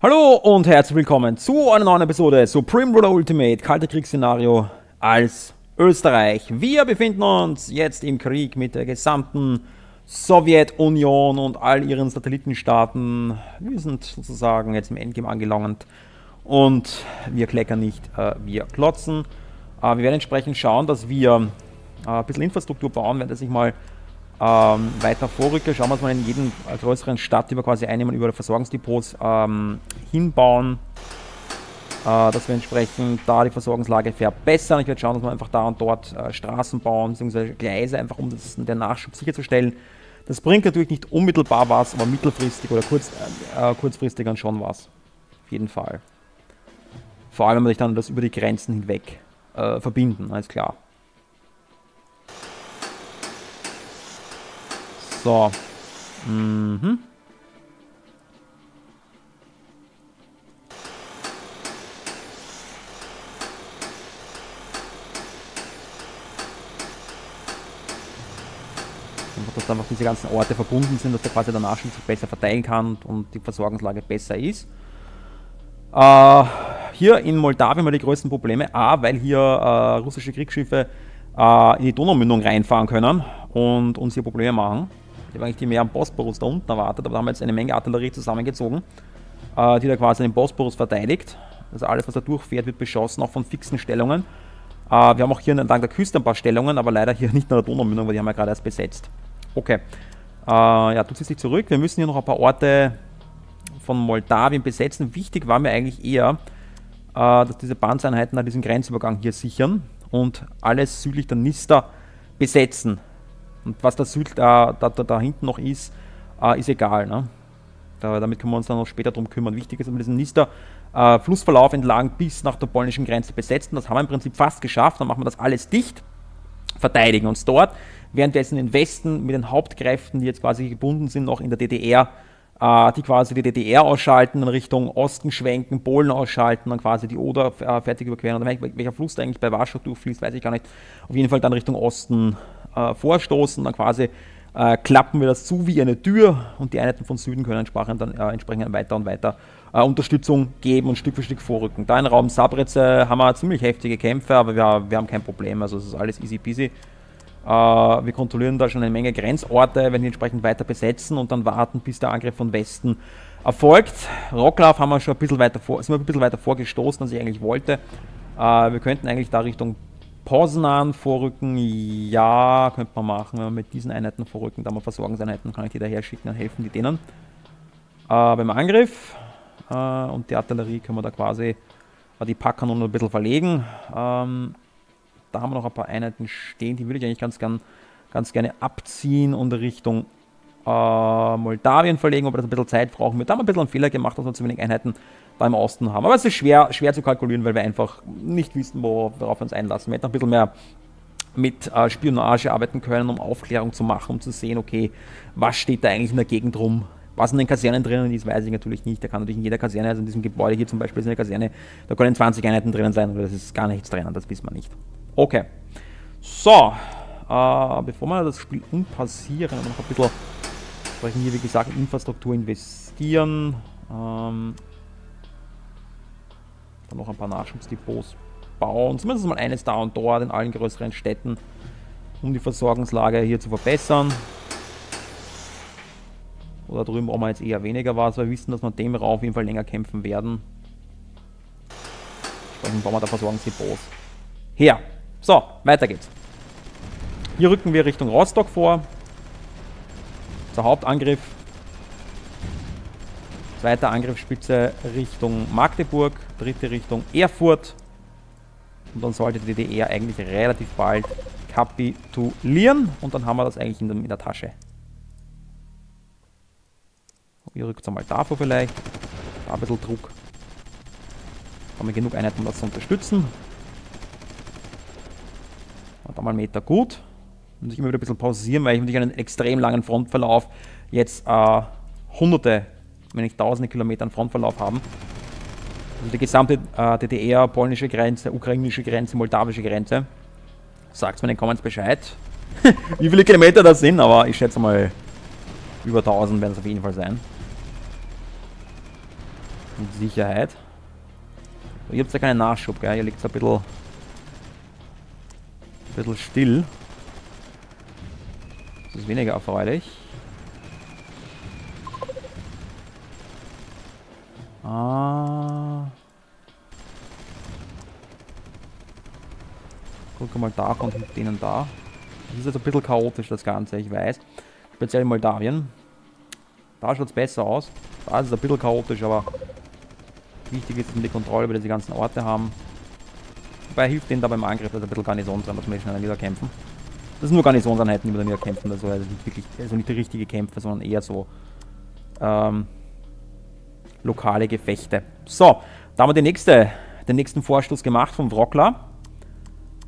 Hallo und herzlich willkommen zu einer neuen Episode Supreme Ruler Ultimate Kalte Kriegsszenario als Österreich. Wir befinden uns jetzt im Krieg mit der gesamten Sowjetunion und all ihren Satellitenstaaten. Wir sind sozusagen jetzt im Endgame angelangt und wir kleckern nicht, äh, wir klotzen. Äh, wir werden entsprechend schauen, dass wir äh, ein bisschen Infrastruktur bauen, wenn das sich mal ähm, weiter vorrücke. Schauen wir uns mal in jedem größeren Stadt über quasi einnehmen, über Versorgungsdepots ähm, hinbauen, äh, dass wir entsprechend da die Versorgungslage verbessern. Ich werde schauen, dass wir einfach da und dort äh, Straßen bauen, beziehungsweise Gleise, einfach um das, den Nachschub sicherzustellen. Das bringt natürlich nicht unmittelbar was, aber mittelfristig oder kurz, äh, kurzfristig dann schon was. Auf jeden Fall. Vor allem, wenn man sich dann das über die Grenzen hinweg äh, verbinden, alles klar. So. Mhm. Dass einfach diese ganzen Orte verbunden sind, dass der quasi der Nachschub sich besser verteilen kann und die Versorgungslage besser ist. Äh, hier in Moldawien haben wir die größten Probleme. A, weil hier äh, russische Kriegsschiffe äh, in die Donaumündung reinfahren können und uns hier Probleme machen. Eigentlich die mehr am Bosporus da unten erwartet, aber da haben wir jetzt eine Menge Artillerie zusammengezogen, äh, die da quasi den Bosporus verteidigt. Also alles, was da durchfährt, wird beschossen, auch von fixen Stellungen. Äh, wir haben auch hier entlang der Küste ein paar Stellungen, aber leider hier nicht an der Donaumündung, weil die haben wir gerade erst besetzt. Okay. Äh, ja, du ziehst dich zurück. Wir müssen hier noch ein paar Orte von Moldawien besetzen. Wichtig war mir eigentlich eher, äh, dass diese Panzereinheiten da diesen Grenzübergang hier sichern und alles südlich der Nister besetzen. Und was da, Süd, da, da, da hinten noch ist, äh, ist egal. Ne? Da, damit können wir uns dann noch später drum kümmern. Wichtig ist, wir diesen Nister äh, Flussverlauf entlang bis nach der polnischen Grenze besetzen. Das haben wir im Prinzip fast geschafft. Dann machen wir das alles dicht, verteidigen uns dort. Währenddessen im Westen mit den Hauptkräften, die jetzt quasi gebunden sind, noch in der DDR, äh, die quasi die DDR ausschalten, in Richtung Osten schwenken, Polen ausschalten, dann quasi die Oder äh, fertig überqueren. Oder welcher Fluss da eigentlich bei Warschau durchfließt, weiß ich gar nicht. Auf jeden Fall dann Richtung Osten äh, vorstoßen, dann quasi äh, klappen wir das zu wie eine Tür und die Einheiten von Süden können entsprechend dann äh, entsprechend weiter und weiter äh, Unterstützung geben und Stück für Stück vorrücken. Da im Raum Sabreze haben wir ziemlich heftige Kämpfe, aber wir, wir haben kein Problem, also es ist alles easy peasy. Äh, wir kontrollieren da schon eine Menge Grenzorte, wenn die entsprechend weiter besetzen und dann warten, bis der Angriff von Westen erfolgt. Rocklauf haben wir schon ein bisschen weiter vor, sind wir ein bisschen weiter vorgestoßen, als ich eigentlich wollte. Äh, wir könnten eigentlich da Richtung Poznan vorrücken, ja, könnte man machen, wenn wir mit diesen Einheiten vorrücken, da wir Versorgungseinheiten, kann ich die daher schicken, dann helfen die denen. Äh, beim Angriff äh, und die Artillerie können wir da quasi äh, die Packkanonen ein bisschen verlegen. Ähm, da haben wir noch ein paar Einheiten stehen, die würde ich eigentlich ganz, gern, ganz gerne abziehen und Richtung äh, Moldawien verlegen, aber das ein bisschen Zeit brauchen wir. Da haben wir ein bisschen einen Fehler gemacht, dass wir zu wenig Einheiten da im Osten haben. Aber es ist schwer, schwer zu kalkulieren, weil wir einfach nicht wissen, worauf wir uns einlassen. Wir hätten ein bisschen mehr mit äh, Spionage arbeiten können, um Aufklärung zu machen, um zu sehen, okay, was steht da eigentlich in der Gegend rum. Was in den Kasernen drinnen ist, weiß ich natürlich nicht. Da kann natürlich in jeder Kaserne, also in diesem Gebäude hier zum Beispiel ist eine Kaserne, da können 20 Einheiten drinnen sein oder das ist gar nichts drinnen, das wissen wir nicht. Okay. So, äh, bevor wir das Spiel unpassieren, noch ein bisschen sprechen hier, wie gesagt, in Infrastruktur investieren. Ähm, dann noch ein paar Nachschubsdepots bauen. Zumindest mal eines da und dort in allen größeren Städten, um die Versorgungslage hier zu verbessern. Oder drüben brauchen wir jetzt eher weniger was, weil wir wissen, dass wir dem Raum auf jeden Fall länger kämpfen werden. Entsprechend bauen wir da Versorgungsdepots. Her! So, weiter geht's. Hier rücken wir Richtung Rostock vor. Der Hauptangriff. Zweiter Angriffsspitze Richtung Magdeburg. Dritte Richtung Erfurt. Und dann sollte die DDR eigentlich relativ bald kapitulieren. Und dann haben wir das eigentlich in der, in der Tasche. Hier rückt es einmal davor vielleicht. Da ein bisschen Druck. Haben wir genug Einheiten, um das zu unterstützen. Und einmal Meter gut muss ich immer wieder ein bisschen pausieren, weil ich natürlich einen extrem langen Frontverlauf jetzt äh, hunderte, wenn nicht tausende Kilometer Frontverlauf haben. Also die gesamte äh, DDR, polnische Grenze, ukrainische Grenze, moldawische Grenze. Sagt mir in den Comments Bescheid, wie viele Kilometer das sind, aber ich schätze mal über 1000 werden es auf jeden Fall sein. Mit Sicherheit. So, ihr habt ja keinen Nachschub, gell? Ihr liegt ein bisschen, ein bisschen still. Das ist weniger erfreulich. Ah. Guck mal da und denen da. Das ist jetzt ein bisschen chaotisch, das Ganze, ich weiß. Speziell in Moldawien. Da schaut es besser aus. Da ist es ein bisschen chaotisch, aber wichtig ist, dass wir die Kontrolle über diese ganzen Orte haben. Wobei hilft denen da beim Angriff, dass ein bisschen Garnison dran, dass wir schneller wieder kämpfen. Das sind nur Garnisonseinheiten, die wir dann wieder kämpfen, also, also nicht wirklich, also nicht die richtige Kämpfe, sondern eher so ähm, lokale Gefechte. So, da haben wir nächste, den nächsten Vorstoß gemacht von Wroclaw.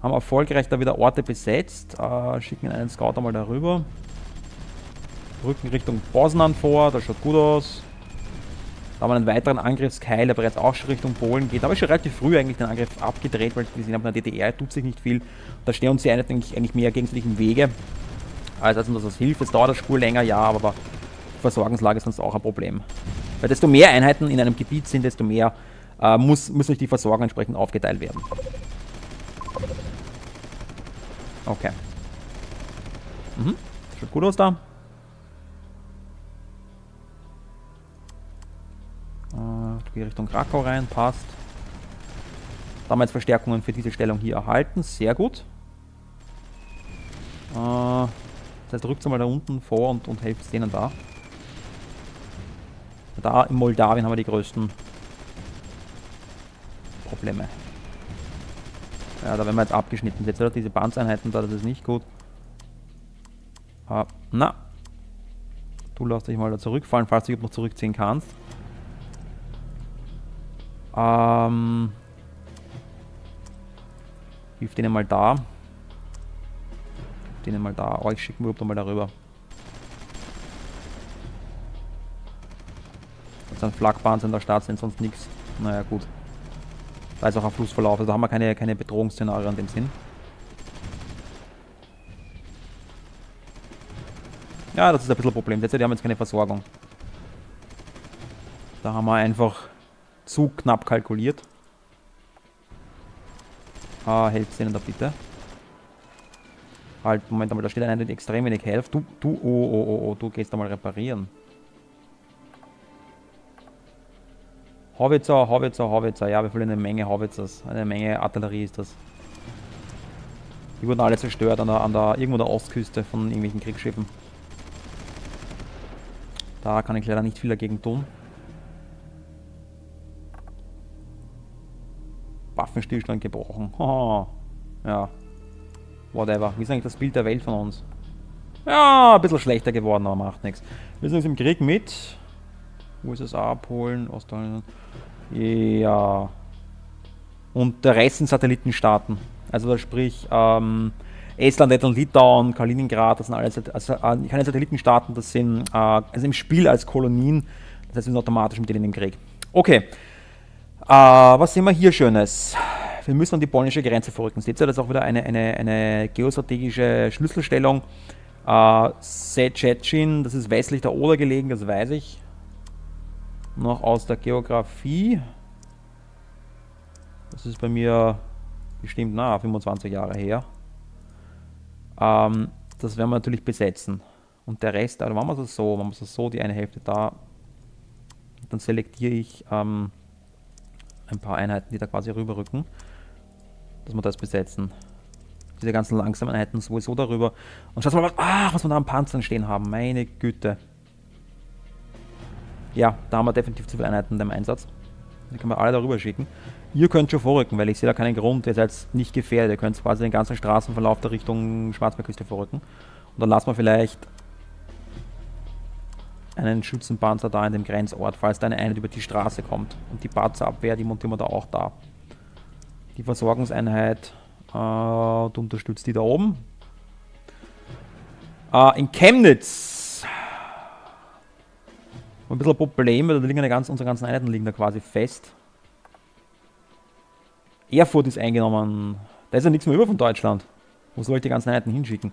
Haben erfolgreich da wieder Orte besetzt. Äh, schicken einen Scout einmal darüber. Rücken Richtung Bosnan vor, das schaut gut aus. Da haben wir einen weiteren Angriffskeil, der bereits auch schon Richtung Polen geht. Da habe ich schon relativ früh eigentlich den Angriff abgedreht, weil ich gesehen habe, in der DDR tut sich nicht viel. Da stehen uns die Einheiten eigentlich, mehr gegenseitig im Wege. Also, dass uns das hilft. Es dauert eine Spur länger, ja, aber Versorgungslage ist sonst auch ein Problem. Weil desto mehr Einheiten in einem Gebiet sind, desto mehr äh, muss, durch die Versorgung entsprechend aufgeteilt werden. Okay. Mhm. Schaut gut aus da. Äh, gehe Richtung Krakau rein, passt. Damals Verstärkungen für diese Stellung hier erhalten, sehr gut. Äh, das heißt, rückt mal da unten vor und, und helft denen da. Da in Moldawien haben wir die größten Probleme. Ja, da werden wir jetzt abgeschnitten. Jetzt oder diese Panzereinheiten da, das ist nicht gut. Ah, na. Du lass dich mal da zurückfallen, falls du noch zurückziehen kannst. Ähm. Hilf denen mal da. Hilf denen mal da. Euch oh, schicken wir mal darüber. Sind Flagbahns in der Stadt, sind sonst nichts. Naja, gut. Da ist auch ein Flussverlauf, also haben wir keine, keine Bedrohungsszenarien in dem Sinn. Ja, das ist ein bisschen ein Problem. Die haben jetzt keine Versorgung. Da haben wir einfach zu knapp kalkuliert. Ah, helft ihnen da bitte. Halt, Moment einmal, da steht einer, der extrem wenig hilft. Du, du, oh, oh, oh, oh, du gehst da mal reparieren. Howitzer, Howitzer, Howitzer. Ja, wir verlieren eine Menge Howitzers. Eine Menge Artillerie ist das. Die wurden alle zerstört an der, an der irgendwo der Ostküste von irgendwelchen Kriegsschiffen. Da kann ich leider nicht viel dagegen tun. Waffenstillstand gebrochen. Ja. Whatever. Wie ist eigentlich das Bild der Welt von uns? Ja, ein bisschen schlechter geworden, aber macht nichts. Wir sind jetzt im Krieg mit USA, Polen, Ostasien. Ja. Und der Rest sind Satellitenstaaten. Also da sprich ähm, Estland, Lettland, Litauen, Kaliningrad, das sind alles also, äh, keine Satellitenstaaten, das sind äh, also im Spiel als Kolonien. Das heißt, wir sind automatisch mit denen im Krieg. Okay. Äh, was sehen wir hier Schönes? Wir müssen an die polnische Grenze vorrücken. Seht ihr, das ist auch wieder eine, eine, eine geostrategische Schlüsselstellung. Äh, Sececin, das ist westlich der Oder gelegen, das weiß ich noch aus der Geografie. Das ist bei mir bestimmt na, 25 Jahre her. Ähm, das werden wir natürlich besetzen. Und der Rest, also machen wir es so, machen wir es so, die eine Hälfte da. Dann selektiere ich ähm, ein paar Einheiten, die da quasi rüberrücken, dass wir das besetzen. Diese ganzen langsamen Einheiten sowieso darüber. Und schaut mal, was, ach, was wir da an Panzern stehen haben. Meine Güte. Ja, da haben wir definitiv zu viele Einheiten im Einsatz. Die können wir alle darüber schicken. Ihr könnt schon vorrücken, weil ich sehe da keinen Grund. Ihr seid nicht gefährdet. Ihr könnt quasi den ganzen Straßenverlauf der Richtung Schwarzmeerküste vorrücken. Und dann lassen wir vielleicht einen Schützenpanzer da in dem Grenzort, falls da eine Einheit über die Straße kommt. Und die Panzerabwehr, die montieren wir da auch da. Die Versorgungseinheit, äh, unterstützt die da oben. Äh, in Chemnitz ein bisschen ein Problem, weil da liegen eine ganz, unsere ganzen Einheiten liegen da quasi fest. Erfurt ist eingenommen. Da ist ja nichts mehr über von Deutschland. Wo soll ich die ganzen Einheiten hinschicken?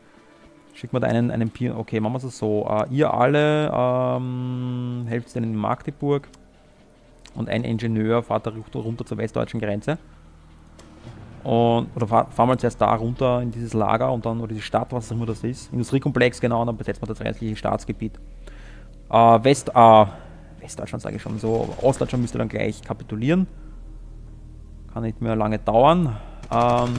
Schicken wir da einen, einen Pier. Okay, machen wir es so. Uh, ihr alle ähm, helft denen in Magdeburg. und ein Ingenieur fährt da runter zur westdeutschen Grenze. Und, oder fahren fahr wir zuerst da runter in dieses Lager und dann, oder die Stadt, was auch immer das ist. Industriekomplex, genau, und dann besetzen wir das restliche Staatsgebiet. Äh, West, äh, Westdeutschland sage ich schon so, Ostdeutschland müsste dann gleich kapitulieren. Kann nicht mehr lange dauern. Ähm,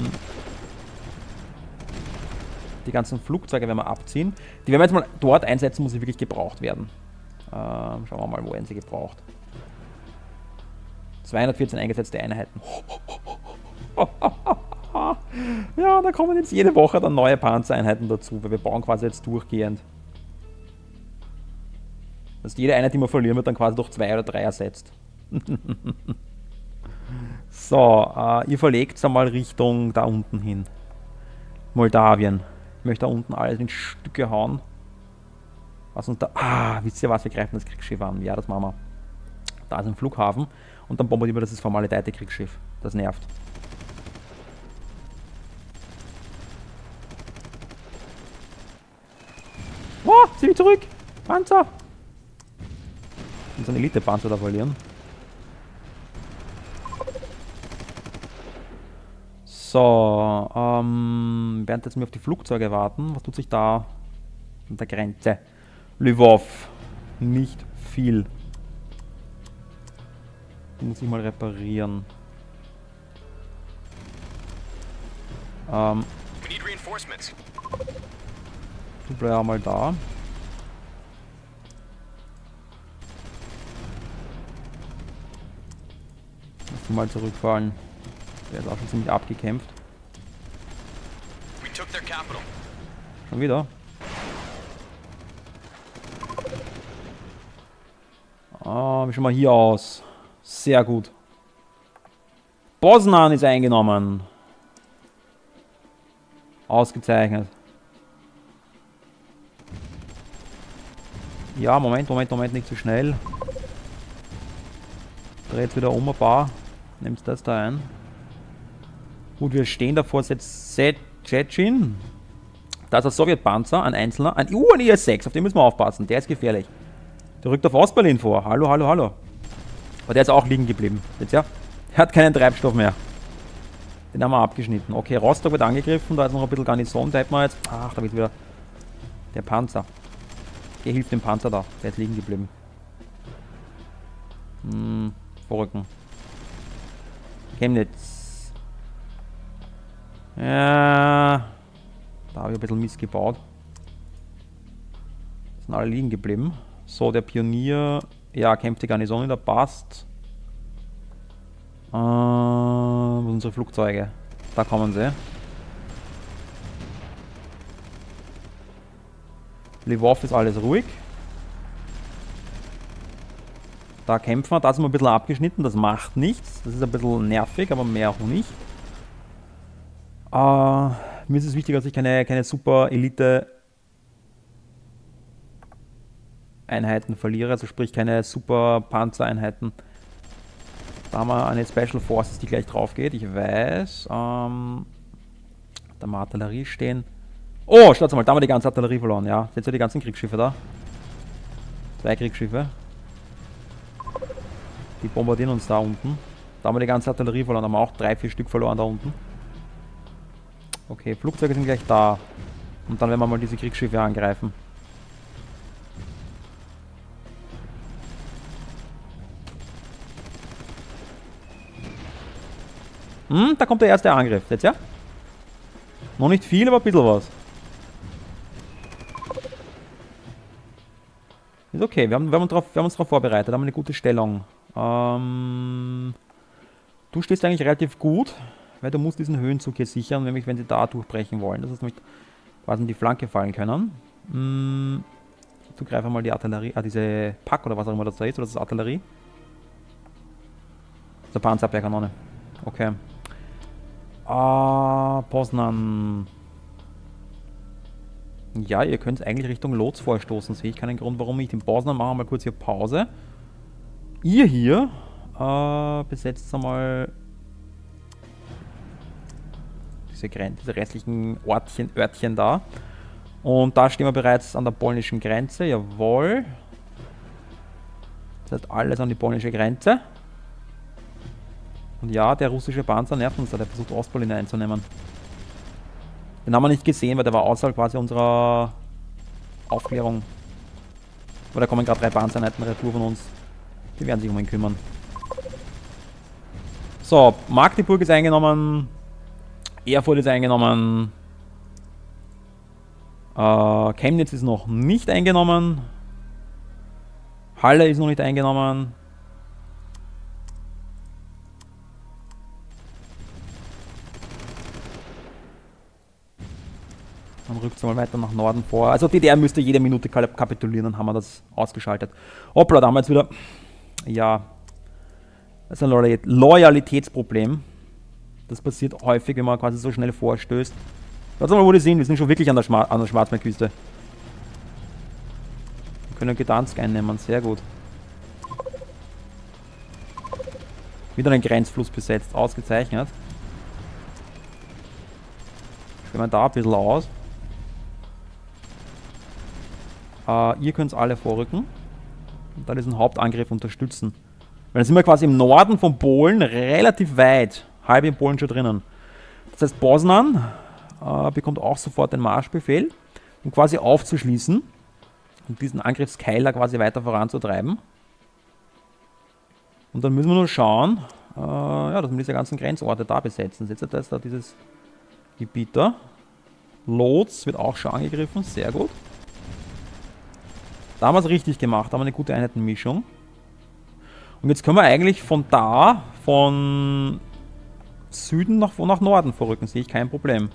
die ganzen Flugzeuge werden wir abziehen. Die werden wir jetzt mal dort einsetzen, wo sie wirklich gebraucht werden. Ähm, schauen wir mal, wo werden sie gebraucht. 214 eingesetzte Einheiten. ja, da kommen jetzt jede Woche dann neue Panzereinheiten dazu, weil wir bauen quasi jetzt durchgehend. Dass jede Einheit, die wir verlieren, wird dann quasi durch zwei oder drei ersetzt. so, äh, ihr verlegt es einmal Richtung da unten hin. Moldawien. Ich möchte da unten alles in Stücke hauen. Was uns da... Ah, wisst ihr was? Wir greifen das Kriegsschiff an. Ja, das machen wir. Da ist ein Flughafen. Und dann bombardieren wir das formalität Kriegsschiff. Das nervt. Oh, zieh mich zurück! Panzer! Unseren Elite-Panzer da verlieren. So, ähm, während jetzt mir auf die Flugzeuge warten, was tut sich da an der Grenze? Lvov. Nicht viel. Die muss ich mal reparieren. Ähm. Du bleib auch mal da. Lass mal zurückfallen. Der ist auch schon ziemlich abgekämpft. Schon wieder? Ah, wie schauen wir hier aus? Sehr gut. Bosnan ist eingenommen. Ausgezeichnet. Ja, Moment, Moment, Moment, nicht zu schnell. Dreht wieder um ein paar. Nimmst das da ein. Gut, wir stehen davor jetzt Setchin. Da ist ein Sowjetpanzer, ein einzelner. Ein, uh, ein IS-6, auf den müssen wir aufpassen. Der ist gefährlich. Der rückt auf Ostberlin vor. Hallo, hallo, hallo. Aber der ist auch liegen geblieben. Jetzt ja? Er hat keinen Treibstoff mehr. Den haben wir abgeschnitten. Okay, Rostock wird angegriffen. Da ist noch ein bisschen Garnison. Da hätten wir jetzt... Ach, da wird wieder... Der Panzer. Geh, hilf dem Panzer da. Der ist liegen geblieben. Hm, vorrücken. Chemnitz. Ja... Da habe ich ein bisschen Mist gebaut. Sind alle liegen geblieben. So, der Pionier, ja, kämpft die Garnison, der passt. Äh, wo sind unsere Flugzeuge? Da kommen sie. Lvov ist alles ruhig. Da kämpfen wir, da sind wir ein bisschen abgeschnitten, das macht nichts. Das ist ein bisschen nervig, aber mehr auch nicht. Äh, mir ist es wichtig, dass ich keine, keine super Elite Einheiten verliere, also sprich keine super Panzereinheiten. Da haben wir eine Special Forces, die gleich drauf geht. Ich weiß. Ähm, da haben wir Artillerie stehen. Oh, schaut mal, da haben wir die ganze Artillerie verloren, ja. Seht ihr die ganzen Kriegsschiffe da? Zwei Kriegsschiffe. Die bombardieren uns da unten. Da haben wir die ganze Artillerie verloren, haben wir auch drei, vier Stück verloren da unten. Okay, Flugzeuge sind gleich da. Und dann werden wir mal diese Kriegsschiffe angreifen. Hm, da kommt der erste Angriff. Jetzt ja? Noch nicht viel, aber ein bisschen was. Ist okay, wir haben, wir haben, drauf, wir haben uns darauf vorbereitet, haben eine gute Stellung. Ähm, du stehst eigentlich relativ gut, weil du musst diesen Höhenzug hier sichern, nämlich wenn sie da durchbrechen wollen. Das ist nämlich quasi in die Flanke fallen können. Hm, ich zugreife mal die Artillerie, ah, diese Pack oder was auch immer das da ist, oder das ist Artillerie. Das ist eine Panzerabwehrkanone. Okay. Ah, Poznan. Ja, ihr könnt eigentlich Richtung Lotz vorstoßen. Sehe ich keinen Grund, warum nicht. In Poznan machen wir mal kurz hier Pause. Ihr hier äh, besetzt einmal diese, diese restlichen Ortchen, Örtchen da. Und da stehen wir bereits an der polnischen Grenze. Jawohl. Das heißt alles an die polnische Grenze. Und ja, der russische Panzer nervt uns da, der versucht Ostberlin einzunehmen. Den haben wir nicht gesehen, weil der war außerhalb quasi unserer Aufklärung. Aber da kommen gerade drei Panzereinheiten retour von uns. Die werden sich um ihn kümmern. So, Magdeburg ist eingenommen. Erfurt ist eingenommen. Äh, Chemnitz ist noch nicht eingenommen. Halle ist noch nicht eingenommen. Dann rückt es mal weiter nach Norden vor. Also DDR müsste jede Minute kapitulieren, dann haben wir das ausgeschaltet. Hoppla, da haben wir jetzt wieder... Ja, das ist ein Loyalitätsproblem. Das passiert häufig, wenn man quasi so schnell vorstößt. Schaut mal, wo die sind. Wir sind schon wirklich an der, Schma der Schwarzmeerküste. Wir können Gdansk einnehmen. Sehr gut. Wieder einen Grenzfluss besetzt. Ausgezeichnet. Stellen wir da ein bisschen aus. Äh, ihr könnt alle vorrücken. Und dann diesen Hauptangriff unterstützen. Weil dann sind wir quasi im Norden von Polen relativ weit. Halb in Polen schon drinnen. Das heißt, Bosnan äh, bekommt auch sofort den Marschbefehl, um quasi aufzuschließen und diesen Angriffskeiler quasi weiter voranzutreiben. Und dann müssen wir nur schauen, äh, ja, dass wir diese ganzen Grenzorte da besetzen. Seht ihr das da, dieses Gebiet da? Lotz wird auch schon angegriffen, sehr gut. Da haben wir es richtig gemacht, da haben wir eine gute Einheitenmischung. Und jetzt können wir eigentlich von da, von Süden nach, nach Norden vorrücken, sehe ich kein Problem.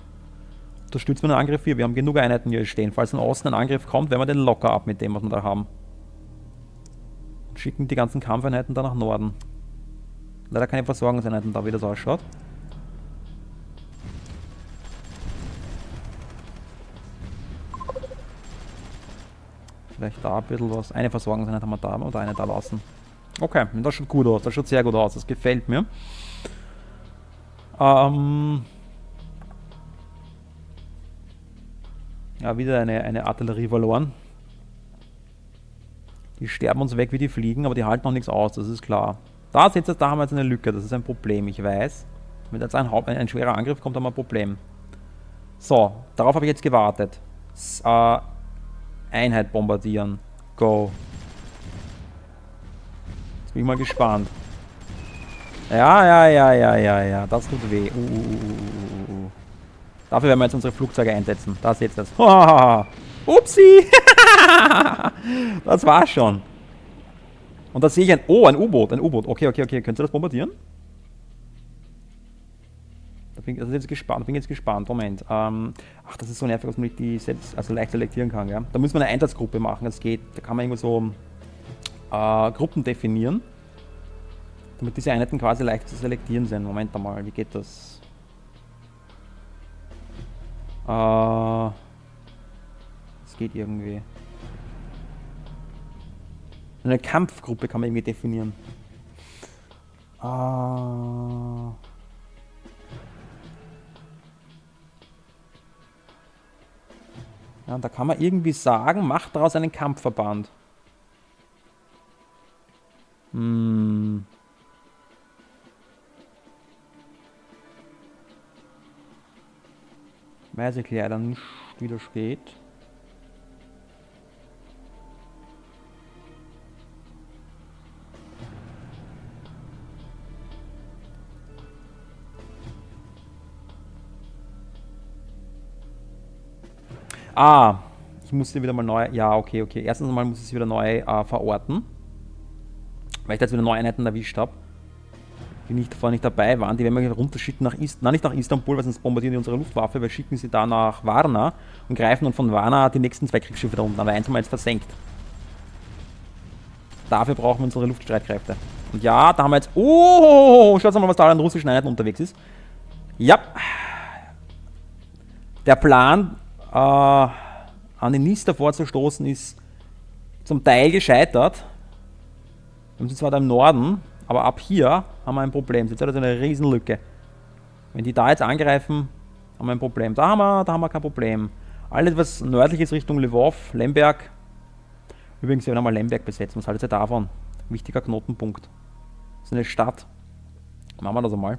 Unterstützen wir den Angriff hier, wir haben genug Einheiten hier stehen. Falls im Osten ein Angriff kommt, werden wir den locker ab mit dem, was wir da haben. Und schicken die ganzen Kampfeinheiten da nach Norden. Leider keine Versorgungseinheiten da, wie das ausschaut. Vielleicht da ein bisschen was. Eine Versorgungseinheit haben wir da oder eine da lassen. Okay, das schaut gut aus. Das schaut sehr gut aus. Das gefällt mir. Ähm ja, wieder eine, eine Artillerie verloren. Die sterben uns weg wie die Fliegen, aber die halten noch nichts aus, das ist klar. Da, ihr, da haben wir jetzt eine Lücke, das ist ein Problem, ich weiß. Wenn jetzt ein, Haupt, ein, ein schwerer Angriff kommt, haben wir ein Problem. So, darauf habe ich jetzt gewartet. S äh, Einheit bombardieren. Go. Jetzt bin ich mal gespannt. Ja, ja, ja, ja, ja, ja. Das tut weh. Uh, uh, uh, Dafür werden wir jetzt unsere Flugzeuge einsetzen. Da seht ihr das. Upsi! das war's schon. Und da sehe ich ein... Oh, ein U-Boot. Ein U-Boot. Okay, okay, okay. Könnt ihr das bombardieren? Bin, also jetzt gespannt, bin jetzt gespannt. Moment. Ähm, ach, das ist so nervig, dass man die selbst, also leicht selektieren kann. Ja? Da müssen wir eine Einsatzgruppe machen. Das geht. Da kann man irgendwo so äh, Gruppen definieren. Damit diese Einheiten quasi leicht zu selektieren sind. Moment mal, wie geht das? Äh, geht irgendwie. Eine Kampfgruppe kann man irgendwie definieren. Äh, ja, da kann man irgendwie sagen, macht daraus einen Kampfverband. Hm. Weiß ich leider nicht, wie das geht. Ah, ich musste wieder mal neu... Ja, okay, okay. Erstens mal muss ich es wieder neu äh, verorten. Weil ich da jetzt wieder neue Einheiten erwischt habe die nicht, vorher nicht dabei waren, die werden wir runterschicken nach Ist, nein, nicht nach Istanbul, weil sonst bombardieren die unsere Luftwaffe, wir schicken sie da nach Varna und greifen dann von Varna die nächsten zwei Kriegsschiffe da unten. Aber eins haben wir jetzt versenkt. Dafür brauchen wir unsere Luftstreitkräfte. Und ja, da haben wir jetzt... Oh, schaut mal, was da an russischen Einheiten unterwegs ist. Ja. Der Plan, äh, an den Nister vorzustoßen, ist zum Teil gescheitert. Wir sind zwar da im Norden, aber ab hier haben wir ein Problem. Jetzt hat er eine Riesenlücke. Wenn die da jetzt angreifen, haben wir ein Problem. Da haben wir, da haben wir kein Problem. Alles, was nördlich ist, Richtung Lvov, Lemberg. Übrigens, wir werden mal Lemberg besetzen. Was haltet ihr davon? Wichtiger Knotenpunkt. Das ist eine Stadt. Machen wir das einmal.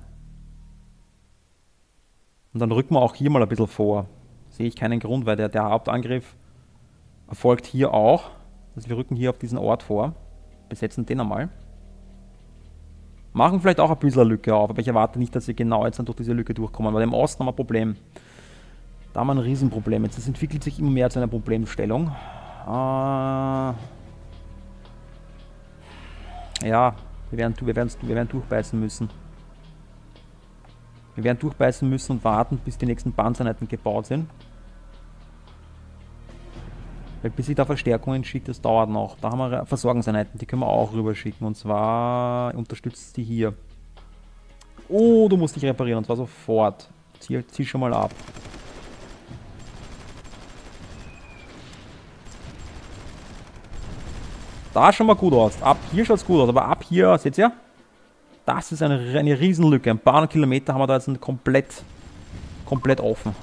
Und dann rücken wir auch hier mal ein bisschen vor. Sehe ich keinen Grund, weil der, der Hauptangriff erfolgt hier auch. Also wir rücken hier auf diesen Ort vor. Besetzen den einmal. Machen vielleicht auch ein bisschen eine Lücke auf, aber ich erwarte nicht, dass wir genau jetzt dann durch diese Lücke durchkommen, weil im Osten haben wir ein Problem. Da haben wir ein Riesenproblem. Jetzt das entwickelt sich immer mehr zu einer Problemstellung. Äh ja, wir werden, wir, werden, wir werden durchbeißen müssen. Wir werden durchbeißen müssen und warten, bis die nächsten Panzereinheiten gebaut sind. Weil bis ich da Verstärkungen schicke, das dauert noch. Da haben wir Versorgungseinheiten, die können wir auch rüberschicken. Und zwar unterstützt die hier. Oh, du musst dich reparieren, und zwar sofort. Zieh, zieh schon mal ab. Da schon mal gut aus. Ab hier schaut es gut aus, aber ab hier, seht ihr? Das ist eine, eine Riesenlücke. Ein paar Kilometer haben wir da jetzt komplett, komplett offen.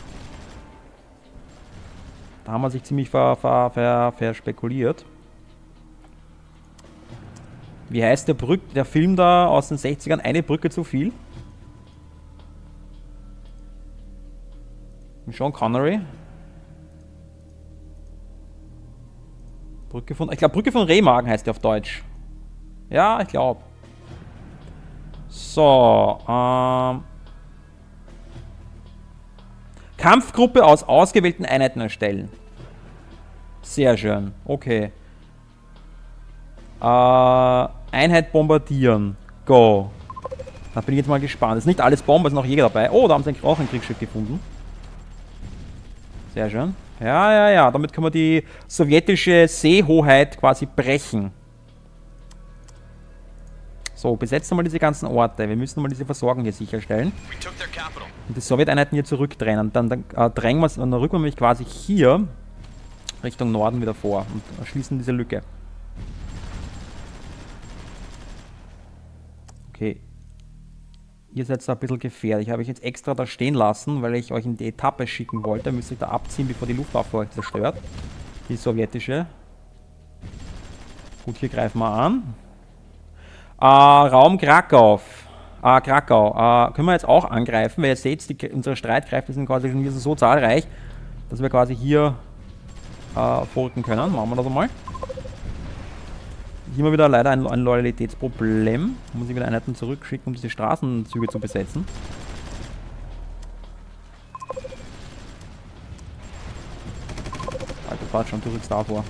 Da haben wir sich ziemlich verspekuliert. Ver, ver, Wie heißt der Brück, der Film da aus den 60ern? Eine Brücke zu viel? Sean Connery. Brücke von, ich glaube Brücke von Remagen heißt der auf Deutsch. Ja, ich glaube. So, ähm... Kampfgruppe aus ausgewählten Einheiten erstellen. Sehr schön. Okay. Äh, Einheit bombardieren. Go. Da bin ich jetzt mal gespannt. Es ist nicht alles Bomber, sind auch Jäger dabei. Oh, da haben sie auch ein Kriegsschiff gefunden. Sehr schön. Ja, ja, ja. Damit können wir die sowjetische Seehoheit quasi brechen. So, besetzt mal diese ganzen Orte. Wir müssen mal diese Versorgung hier sicherstellen. Und die Sowjeteinheiten hier zurückdrängen. Dann, dann äh, drängen wir dann rücken wir nämlich quasi hier Richtung Norden wieder vor und schließen diese Lücke. Okay. Ihr seid da ein bisschen gefährlich. Habe ich jetzt extra da stehen lassen, weil ich euch in die Etappe schicken wollte. Müsste ich da abziehen, bevor die Luftwaffe euch zerstört. Die sowjetische. Gut, hier greifen wir an. Äh, Raum Krakau. Äh, Krakau. Äh, können wir jetzt auch angreifen, weil ihr seht, die, unsere Streitkräfte sind quasi schon so zahlreich, dass wir quasi hier äh, vorrücken können. Machen wir das einmal. Hier mal wieder leider ein, ein Loyalitätsproblem. Muss ich wieder Einheiten zurückschicken, um diese Straßenzüge zu besetzen. Alter, fahrt schon, du rückst davor.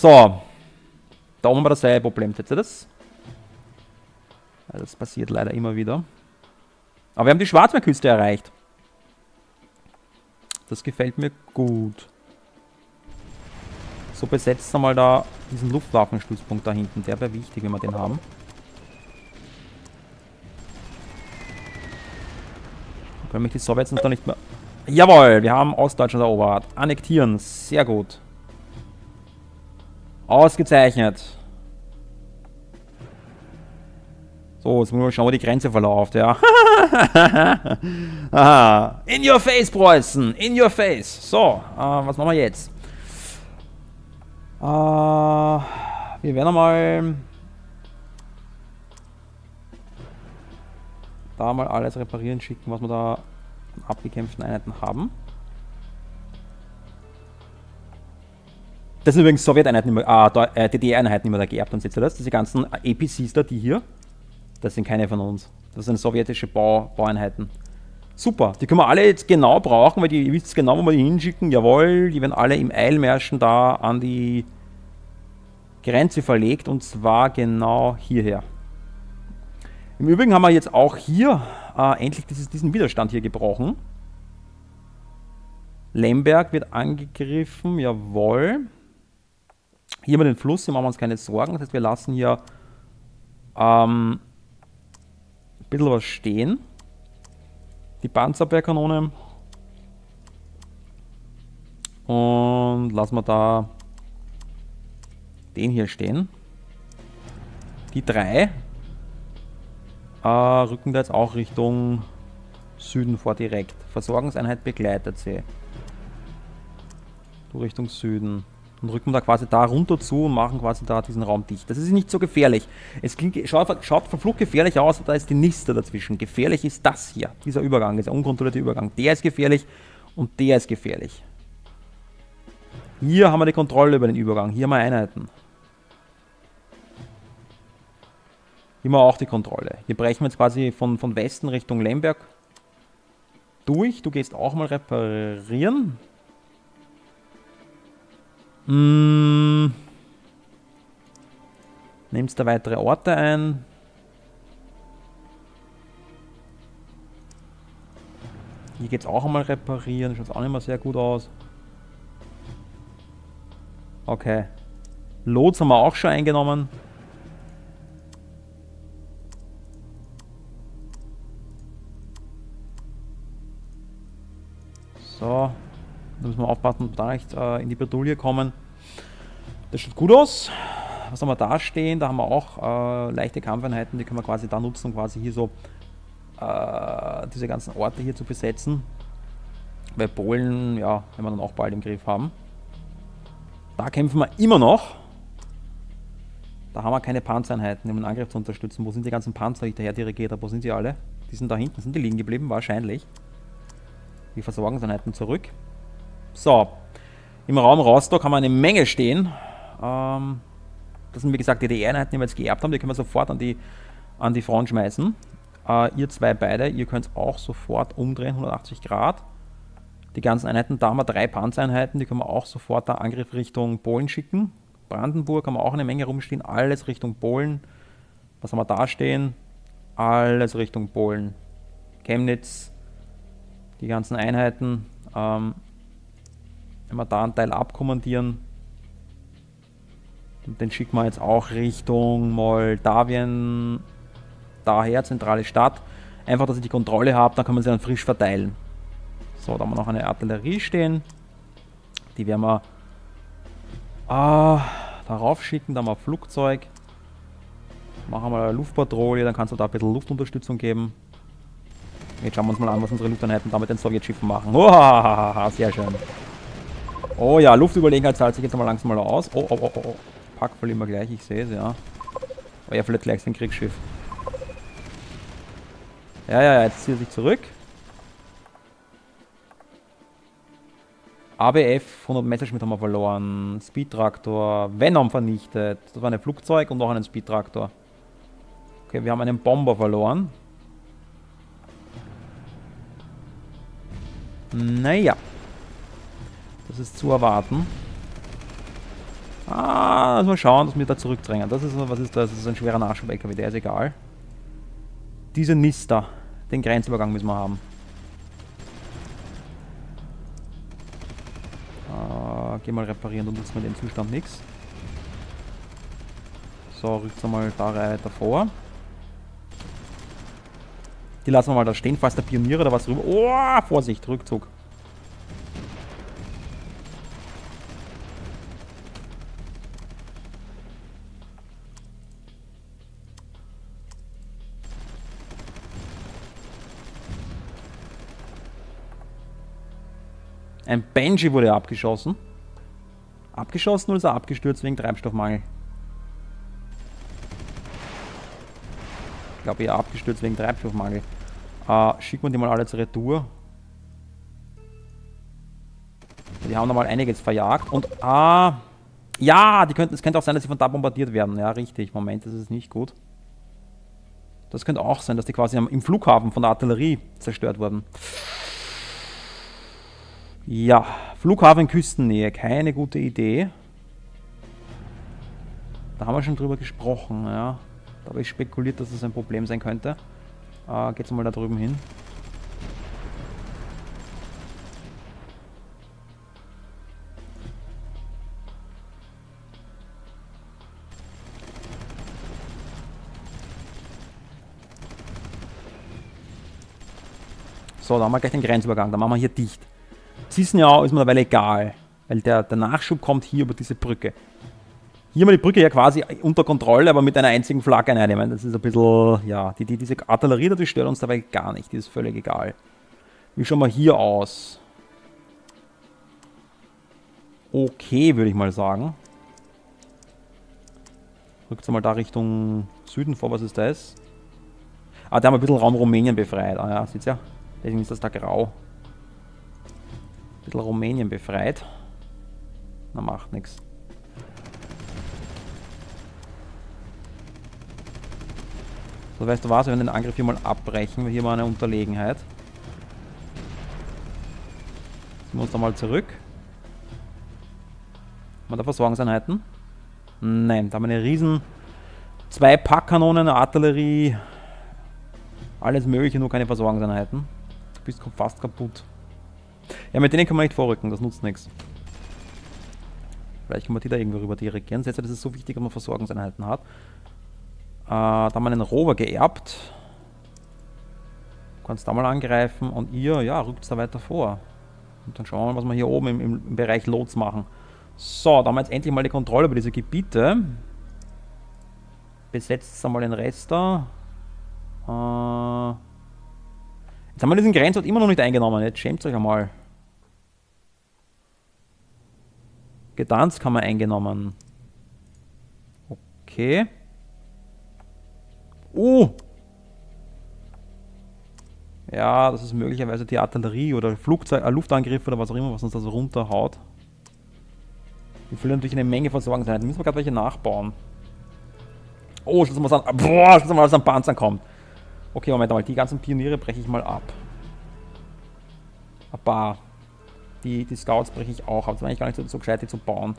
So. Da oben wir dasselbe Problem. Seht ihr das? Das passiert leider immer wieder. Aber wir haben die Schwarzmeerküste erreicht. Das gefällt mir gut. So, besetzt einmal da diesen Luftwaffenstützpunkt da hinten. Der wäre wichtig, wenn wir den haben. Können mich die Sowjets noch nicht mehr... Jawohl, wir haben Ostdeutschland erobert. Annektieren, sehr gut. Ausgezeichnet. So, jetzt müssen wir schauen, wo die Grenze verläuft, ja. In your face, Preußen! In your face! So, äh, was machen wir jetzt? Äh, wir werden einmal... Da mal alles reparieren schicken, was wir da abgekämpften Einheiten haben. Das sind übrigens Sowjeteinheiten, äh, DDR-Einheiten, die wir da geerbt haben, seht ihr das? Diese ganzen APCs da, die hier. Das sind keine von uns. Das sind sowjetische Bau Baueinheiten. Super, die können wir alle jetzt genau brauchen, weil die, ihr wisst genau, wo wir die hinschicken. Jawohl, die werden alle im Eilmärschen da an die Grenze verlegt und zwar genau hierher. Im Übrigen haben wir jetzt auch hier äh, endlich dieses, diesen Widerstand hier gebrochen. Lemberg wird angegriffen, jawohl. Hier haben wir den Fluss, hier machen wir uns keine Sorgen. Das heißt, wir lassen hier ähm, bisschen was stehen. Die Panzerbeerkanone. Und lassen wir da den hier stehen. Die drei äh, rücken da jetzt auch Richtung Süden vor direkt. Versorgungseinheit begleitet sie. Richtung Süden. Dann rücken da quasi da runter zu und machen quasi da diesen Raum dicht. Das ist nicht so gefährlich. Es klingt, schaut, schaut verflucht gefährlich aus, da ist die Nister dazwischen. Gefährlich ist das hier, dieser Übergang, dieser unkontrollierte Übergang. Der ist gefährlich und der ist gefährlich. Hier haben wir die Kontrolle über den Übergang. Hier haben wir Einheiten. Hier haben wir auch die Kontrolle. Hier brechen wir jetzt quasi von, von Westen Richtung Lemberg durch. Du gehst auch mal reparieren. Hm. Nimmst da weitere Orte ein. Hier geht es auch einmal reparieren. Schaut auch nicht mehr sehr gut aus. Okay. Lots haben wir auch schon eingenommen. So. Da müssen wir aufpassen, dass wir da nicht äh, in die Bredouille kommen. Das schaut gut aus. Was haben wir da stehen? Da haben wir auch äh, leichte Kampfeinheiten, die können wir quasi da nutzen, um quasi hier so äh, diese ganzen Orte hier zu besetzen. Weil Polen, ja, wenn wir dann auch bald im Griff haben. Da kämpfen wir immer noch. Da haben wir keine Panzereinheiten, um den Angriff zu unterstützen. Wo sind die ganzen Panzer, die ich daher dirigiert habe? Wo sind die alle? Die sind da hinten. Sind die liegen geblieben? Wahrscheinlich. Die Versorgungseinheiten zurück. So. Im Raum Rostock haben wir eine Menge stehen. Ähm, das sind wie gesagt die DDR-Einheiten, die wir jetzt geerbt haben. Die können wir sofort an die, an die Front schmeißen. Äh, ihr zwei beide, ihr könnt auch sofort umdrehen, 180 Grad. Die ganzen Einheiten, da haben wir drei Panzereinheiten, die können wir auch sofort da Angriff Richtung Polen schicken. Brandenburg haben wir auch eine Menge rumstehen, alles Richtung Polen. Was haben wir da stehen? Alles Richtung Polen. Chemnitz, die ganzen Einheiten. Ähm, wenn wir da einen Teil abkommandieren, und den schicken wir jetzt auch Richtung Moldawien, daher, zentrale Stadt. Einfach, dass ich die Kontrolle habe, dann kann man sie dann frisch verteilen. So, da haben wir noch eine Artillerie stehen. Die werden wir ah, darauf schicken, da haben wir Flugzeug. Machen wir eine Luftpatrouille, dann kannst du da ein bisschen Luftunterstützung geben. Jetzt schauen wir uns mal an, was unsere Lufteinheiten da mit den Sowjetschiffen machen. Oh, sehr schön. Oh ja, Luftüberlegenheit zahlt sich jetzt mal langsam mal aus. Oh, oh, oh, oh. Pack verlieren wir gleich, ich sehe es, ja. Aber er verliert gleich sein Kriegsschiff. Ja, ja, ja, jetzt zieht er sich zurück. ABF, 100 Messerschmitt haben wir verloren. Speedtraktor, Venom vernichtet. Das war ein Flugzeug und noch einen Speedtraktor. Okay, wir haben einen Bomber verloren. Naja. Das ist zu erwarten. Ah, also mal schauen, dass wir da zurückdrängen. Das ist, was ist das? Das ist ein schwerer Nachschub-LKW, der ist egal. Diese Nister, den Grenzübergang müssen wir haben. Ah, geh mal reparieren, dann nutzt man den Zustand nichts. So, rückt mal da vor. Die lassen wir mal da stehen, falls der Pionier oder was rüber... Oh, Vorsicht, Rückzug. Ein Benji wurde abgeschossen. Abgeschossen oder ist er abgestürzt wegen Treibstoffmangel? Ich glaube eher abgestürzt wegen Treibstoffmangel. Äh, schicken wir die mal alle zur Retour. Die haben nochmal einiges verjagt. Und, ah, ja, die könnten, es könnte auch sein, dass sie von da bombardiert werden. Ja, richtig. Moment, das ist nicht gut. Das könnte auch sein, dass die quasi im Flughafen von der Artillerie zerstört wurden. Ja, Flughafen Küstennähe, keine gute Idee. Da haben wir schon drüber gesprochen, ja. Da habe ich spekuliert, dass das ein Problem sein könnte. Äh, geht's mal da drüben hin. So, da haben wir gleich den Grenzübergang. Da machen wir hier dicht. Cisneau ist mittlerweile egal, weil der, der Nachschub kommt hier über diese Brücke. Hier haben wir die Brücke ja quasi unter Kontrolle, aber mit einer einzigen Flagge einnehmen. Das ist ein bisschen, ja, die, die, diese Artillerie die stört uns dabei gar nicht, die ist völlig egal. Wie schauen wir hier aus? okay, würde ich mal sagen. Rückt mal da Richtung Süden vor, was ist das? Ah, da haben wir ein bisschen Raum Rumänien befreit. Ah ja, seht ihr? Deswegen ist das da grau. Bisschen Rumänien befreit. Na, macht nichts. So, weißt du was, wir werden den Angriff hier mal abbrechen, weil hier mal eine Unterlegenheit. Ziehen wir uns da mal zurück. Haben wir da Versorgungseinheiten? Nein, da haben wir eine riesen... Zwei Packkanonen, Artillerie, alles mögliche, nur keine Versorgungseinheiten. Du bist fast kaputt. Ja, mit denen kann man nicht vorrücken, das nutzt nichts. Vielleicht kann man die da irgendwo rüber dirigieren. Jetzt ist es so wichtig, dass man Versorgungseinheiten hat. Äh, da haben wir einen Rover geerbt. Du kannst da mal angreifen und ihr, ja, rückt da weiter vor. Und dann schauen wir mal, was wir hier oben im, im Bereich Lots machen. So, da haben wir jetzt endlich mal die Kontrolle über diese Gebiete. Besetzt einmal den Rest da. Äh, jetzt haben wir diesen Grenzort immer noch nicht eingenommen. Jetzt schämt euch einmal. Wir eingenommen. Okay. Oh! Ja, das ist möglicherweise die Artillerie oder Flugzeug, äh, Luftangriff oder was auch immer, was uns da so runterhaut. Wir füllen natürlich eine Menge Versorgungseinheiten. Müssen wir gerade welche nachbauen. Oh, schau mal an. Boah, schau mal, was an Panzern kommt. Okay, Moment mal. Die ganzen Pioniere breche ich mal ab. Ein paar. Die, die Scouts breche ich auch ab. Das war eigentlich gar nicht so, so gescheit, die zu bauen.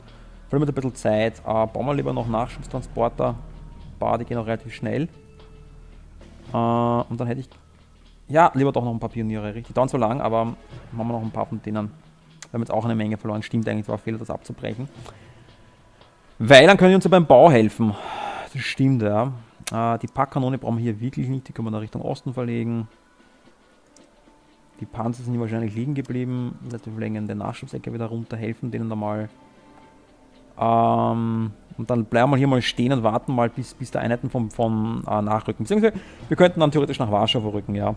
Vor allem mit ein bisschen Zeit. Äh, bauen wir lieber noch Nachschubstransporter. Ein paar, die gehen auch relativ schnell. Äh, und dann hätte ich... Ja, lieber doch noch ein paar Pioniere. Richtig, dauern so lang, aber machen wir noch ein paar von denen. Wir haben jetzt auch eine Menge verloren. Stimmt eigentlich, war Fehler, das abzubrechen. Weil dann können die uns ja beim Bau helfen. Das stimmt, ja. Äh, die Packkanone brauchen wir hier wirklich nicht. Die können wir nach Richtung Osten verlegen. Die Panzer sind hier wahrscheinlich liegen geblieben. Das heißt, wir verlegen den Nachschubsäcker wieder runter, helfen denen da mal. Ähm, und dann bleiben wir hier mal stehen und warten mal, bis, bis die Einheiten vom, von äh, nachrücken. Beziehungsweise wir könnten dann theoretisch nach Warschau verrücken, ja.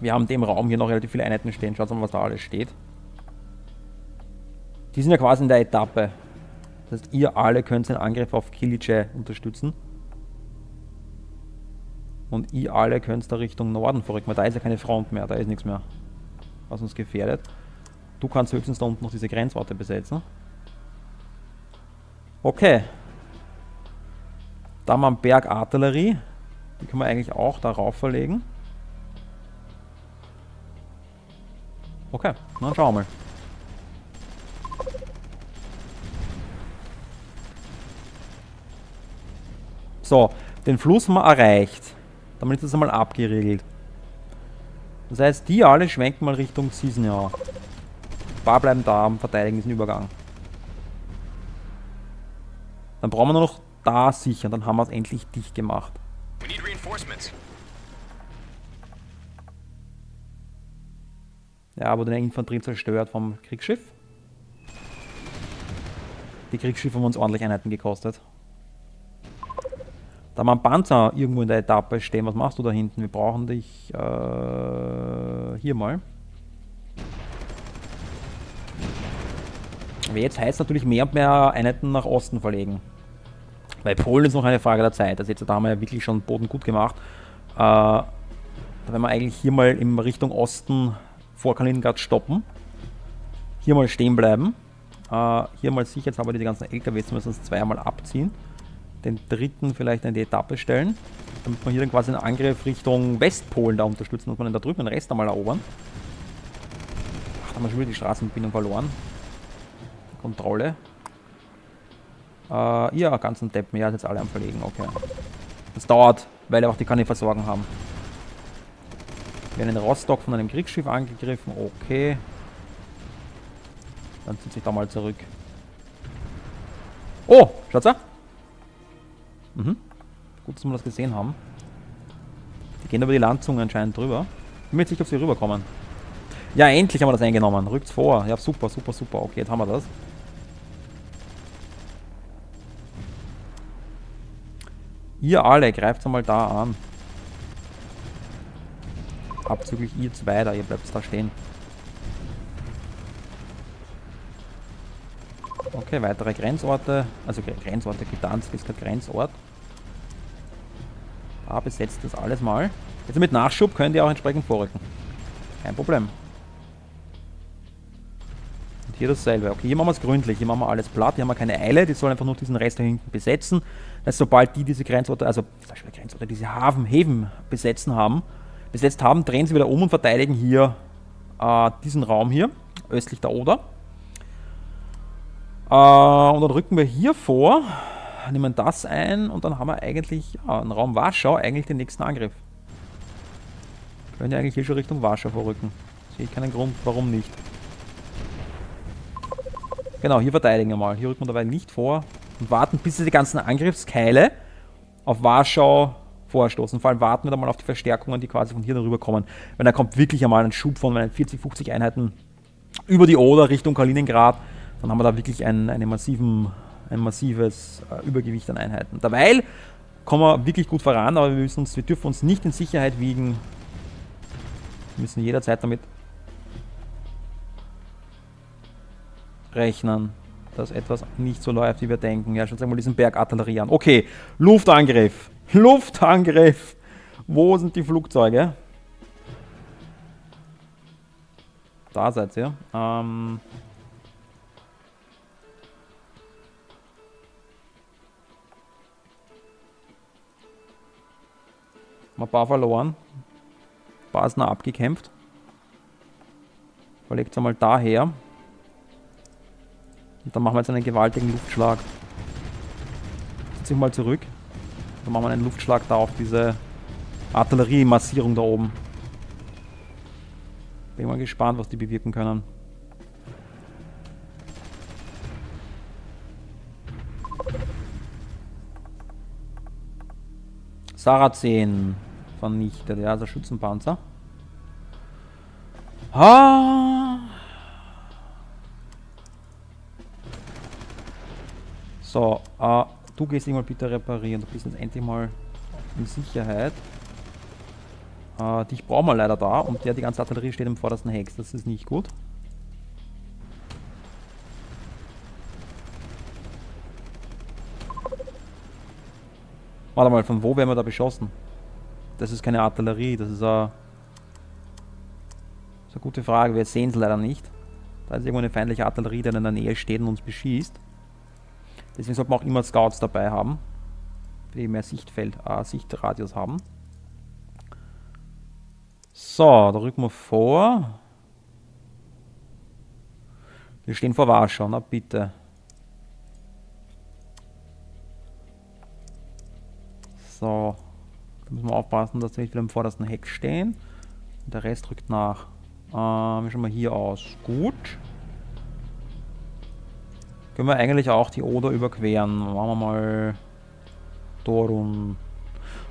Wir haben in dem Raum hier noch relativ viele Einheiten stehen. Schaut mal, was da alles steht. Die sind ja quasi in der Etappe. Das heißt, ihr alle könnt den Angriff auf Kilice unterstützen. Und ihr alle könnt da Richtung Norden verrückt, weil da ist ja keine Front mehr, da ist nichts mehr, was uns gefährdet. Du kannst höchstens da unten noch diese Grenzorte besetzen. Okay. Da haben wir einen Berg Artillerie. Die können wir eigentlich auch darauf verlegen. Okay, dann schauen wir mal. So, den Fluss haben wir erreicht. Damit ist das einmal abgeriegelt. Das heißt, die alle schwenken mal Richtung Cisnea. Ein paar bleiben da und verteidigen diesen Übergang. Dann brauchen wir nur noch da sichern, dann haben wir es endlich dicht gemacht. Ja, wurde eine Infanterie zerstört vom Kriegsschiff. Die Kriegsschiffe haben uns ordentlich Einheiten gekostet. Da haben wir einen Panzer irgendwo in der Etappe stehen. Was machst du da hinten? Wir brauchen dich äh, hier mal. Aber jetzt heißt es natürlich mehr und mehr Einheiten nach Osten verlegen. Weil Polen ist noch eine Frage der Zeit. Also jetzt da haben wir ja wirklich schon Boden gut gemacht. Äh, da werden wir eigentlich hier mal in Richtung Osten vor Kaliningrad stoppen. Hier mal stehen bleiben. Äh, hier mal sicher, jetzt haben wir die ganzen LKWs, müssen uns zweimal abziehen den dritten vielleicht in die Etappe stellen, damit wir hier dann quasi einen Angriff Richtung Westpolen da unterstützen und man da drüben den Rest einmal erobern. Ach, da haben wir schon wieder die Straßenverbindung verloren. Die Kontrolle. Äh, ja, ganzen Deppen, ja, jetzt alle am Verlegen, okay. Das dauert, weil auch die keine Versorgung haben. Wir werden in Rostock von einem Kriegsschiff angegriffen, okay. Dann zieht sich da mal zurück. Oh, schaut's an. Mhm. Gut, dass wir das gesehen haben. Die gehen über die Landzunge anscheinend drüber. Bin mir jetzt sicher, ob sie rüberkommen. Ja, endlich haben wir das eingenommen. Rückt's vor. Ja, super, super, super. Okay, jetzt haben wir das. Ihr alle, greift einmal da an. Abzüglich ihr zwei da, ihr bleibt da stehen. Okay, weitere Grenzorte. Also Grenzorte, Gdansk ist kein Grenzort. Da besetzt das alles mal. Jetzt mit Nachschub können die auch entsprechend vorrücken. Kein Problem. Und hier dasselbe. Okay, hier machen wir es gründlich. Hier machen wir alles platt. Hier haben wir keine Eile. Die sollen einfach nur diesen Rest da hinten besetzen. Das sobald die diese Grenzorte, also Grenzorte, diese Hafen, Häfen besetzen haben, besetzt haben, drehen sie wieder um und verteidigen hier äh, diesen Raum hier, östlich der Oder. Äh, und dann rücken wir hier vor, nehmen das ein und dann haben wir eigentlich ja, einen Raum Warschau, eigentlich den nächsten Angriff. Können ja eigentlich hier schon Richtung Warschau vorrücken. Sehe ich keinen Grund, warum nicht. Genau, hier verteidigen wir mal. Hier rücken wir dabei nicht vor und warten, bis die ganzen Angriffskeile auf Warschau vorstoßen. Vor allem warten wir dann mal auf die Verstärkungen, die quasi von hier darüber kommen. Wenn da kommt wirklich einmal ein Schub von 40, 50 Einheiten über die Oder Richtung Kaliningrad, dann haben wir da wirklich ein, eine massiven, ein massives äh, Übergewicht an Einheiten. Derweil kommen wir wirklich gut voran, aber wir, müssen uns, wir dürfen uns nicht in Sicherheit wiegen. Wir müssen jederzeit damit rechnen, dass etwas nicht so läuft, wie wir denken. Ja, schon sagen wir diesen Berg Artillerie an. Okay, Luftangriff. Luftangriff. Wo sind die Flugzeuge? Da seid ihr. Ähm Ein paar verloren. Noch abgekämpft. Verlegt es einmal daher. Und dann machen wir jetzt einen gewaltigen Luftschlag. Setz dich mal zurück. Dann machen wir einen Luftschlag da auf diese Artillerie-Massierung da oben. Bin mal gespannt, was die bewirken können. Sarazin vernichtet, ja, also Schützenpanzer. Ah. So, äh, du gehst dich mal bitte reparieren. Du bist jetzt endlich mal in Sicherheit. Äh, dich brauchen wir leider da und der die ganze Artillerie steht im vordersten Hex. Das ist nicht gut. Warte mal, von wo werden wir da beschossen? Das ist keine Artillerie, das ist eine, ist eine gute Frage. Wir sehen es leider nicht. Da ist irgendwo eine feindliche Artillerie, die in der Nähe steht und uns beschießt. Deswegen sollte man auch immer Scouts dabei haben, die mehr Sichtfeld, äh, Sichtradius haben. So, da rücken wir vor. Wir stehen vor Warschau, na bitte. So, müssen wir aufpassen, dass wir nicht wieder im vordersten Heck stehen. Und der Rest rückt nach. Ähm, schauen wir hier aus. Gut. Können wir eigentlich auch die Oder überqueren. Machen wir mal Dorun.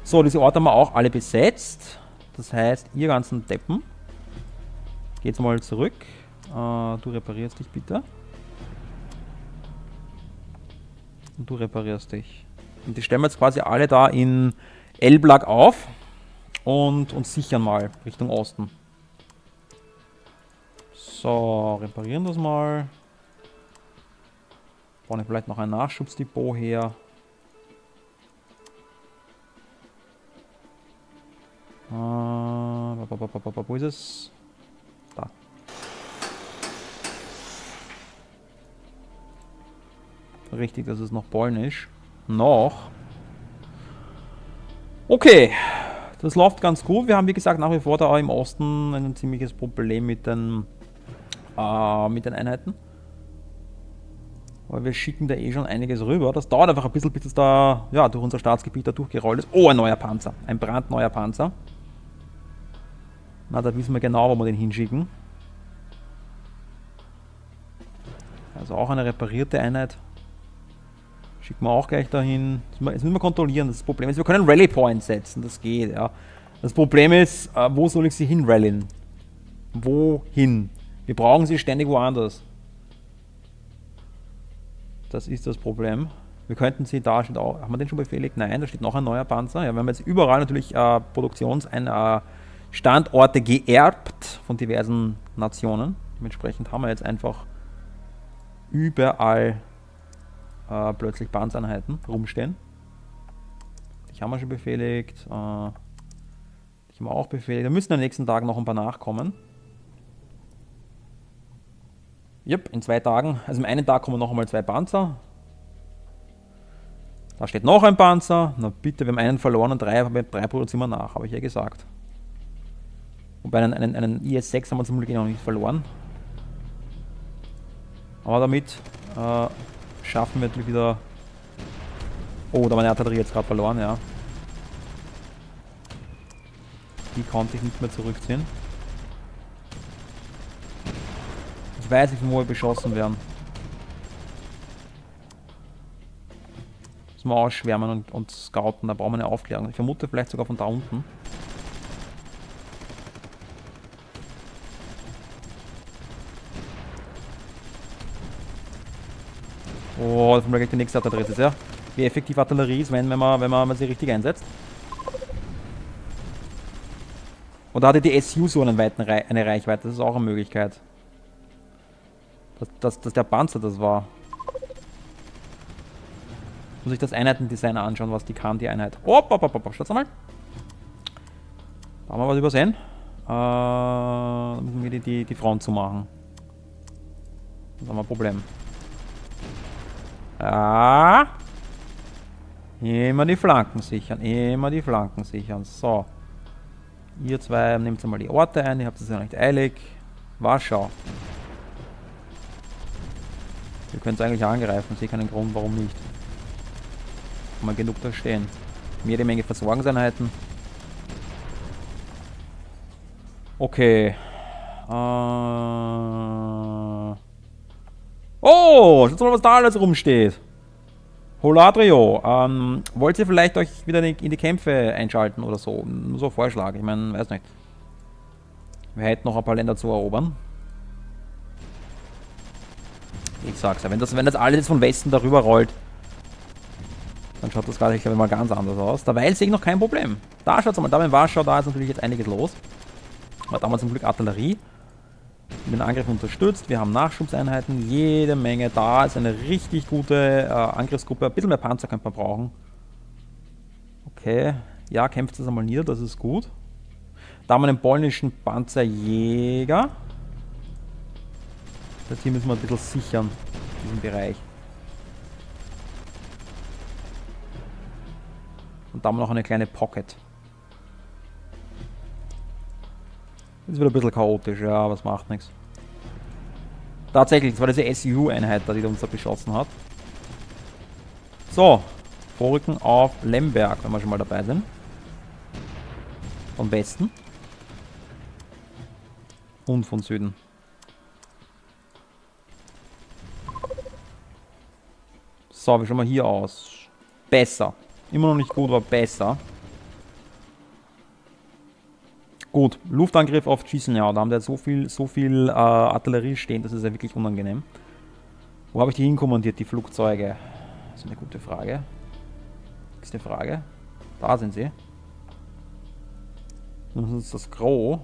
So, diese Orte haben wir auch alle besetzt. Das heißt, ihr ganzen Deppen. Geht's mal zurück. Äh, du reparierst dich bitte. Und du reparierst dich. Und die stellen wir jetzt quasi alle da in Elblag auf. Und uns sichern mal Richtung Osten. So, reparieren das mal. Bauen wir vielleicht noch ein Nachschubsdepot her. Äh, wo ist es? Da. Richtig, das ist noch polnisch. Noch. Okay. Das läuft ganz gut. Wir haben, wie gesagt, nach wie vor da im Osten ein ziemliches Problem mit den, äh, mit den Einheiten. Weil wir schicken da eh schon einiges rüber. Das dauert einfach ein bisschen, bis es da ja, durch unser Staatsgebiet da durchgerollt ist. Oh, ein neuer Panzer. Ein brandneuer Panzer. Na, da wissen wir genau, wo wir den hinschicken. Also auch eine reparierte Einheit. Schicken wir auch gleich dahin. Das müssen wir kontrollieren. Das Problem ist, wir können Rally Point setzen. Das geht, ja. Das Problem ist, äh, wo soll ich sie hinrallyen? Wohin? Wir brauchen sie ständig woanders. Das ist das Problem. Wir könnten sie da schon auch. Haben wir den schon befehligt? Nein, da steht noch ein neuer Panzer. Ja, wir haben jetzt überall natürlich äh, Produktionsstandorte äh, geerbt von diversen Nationen. Dementsprechend haben wir jetzt einfach überall äh, plötzlich Panzereinheiten rumstehen. Die haben wir schon befehligt. Äh, die haben wir auch befehligt. Da müssen den nächsten Tagen noch ein paar nachkommen. Jupp, in zwei Tagen. Also im einen Tag kommen noch einmal zwei Panzer. Da steht noch ein Panzer. Na bitte, wir haben einen verloren und drei, drei produzieren wir nach, habe ich ja gesagt. Wobei einen, einen, einen IS-6 haben wir zum Glück noch nicht verloren. Aber damit äh, schaffen wir wieder... Oh, da war eine Artillerie jetzt gerade verloren, ja. Die konnte ich nicht mehr zurückziehen. Ich weiß nicht, wo wir beschossen werden. Müssen wir ausschwärmen und, und scouten, da brauchen wir eine Aufklärung. Ich vermute vielleicht sogar von da unten. Oh, ist gleich die nächste Adresse, ja. Wie effektiv Artillerie ist, wenn, wenn, man, wenn, man, wenn man sie richtig einsetzt. Oder hatte die SU so einen weiten Re eine Reichweite? Das ist auch eine Möglichkeit. Dass, dass, dass der Panzer das war. Muss ich das Einheitendesign anschauen, was die kann, die Einheit. Oh, op, op, op, schaut's mal. Da haben wir was übersehen. Äh, da müssen wir die, die, die Front zumachen. Das haben wir ein Problem. Ja. Immer die Flanken sichern. Immer die Flanken sichern. So. Ihr zwei nehmt mal die Orte ein. Ihr habt es ja nicht eilig. Warschau. Ihr könnt eigentlich angreifen. Ich sehe keinen Grund, warum nicht. Man genug da stehen. Jede Menge Versorgungseinheiten. Okay. Äh Oh, schaut mal, was da alles rumsteht. Holadrio, ähm, wollt ihr vielleicht euch wieder in die Kämpfe einschalten oder so? Nur so Vorschlag, ich meine, weiß nicht. Wir hätten noch ein paar Länder zu erobern. Ich sag's ja, wenn das, wenn das alles von Westen darüber rollt, dann schaut das gerade, mal ganz anders aus. Dabei sehe ich noch kein Problem. Da schaut's mal, da in Warschau, da ist natürlich jetzt einiges los. Aber damals zum Glück Artillerie den Angriff unterstützt. Wir haben Nachschubseinheiten, jede Menge da. Ist eine richtig gute äh, Angriffsgruppe. Ein bisschen mehr Panzer könnte man brauchen. Okay. Ja, kämpft es einmal nieder, das ist gut. Da haben wir einen polnischen Panzerjäger. Das hier müssen wir ein bisschen sichern, diesen Bereich. Und da haben wir noch eine kleine Pocket. Ist wieder ein bisschen chaotisch, ja, aber es macht nichts. Tatsächlich, das war diese SU-Einheit, die uns da beschossen hat. So, vorrücken auf Lemberg, wenn wir schon mal dabei sind. Von Westen. Und von Süden. So, wie schauen wir hier aus? Besser. Immer noch nicht gut, aber besser. Gut, Luftangriff auf Chisinau. Da haben wir so viel, so viel äh, Artillerie stehen, das ist ja wirklich unangenehm. Wo habe ich die hinkommandiert, die Flugzeuge? Das ist eine gute Frage. Eine Frage. Da sind sie. Das ist das Gros.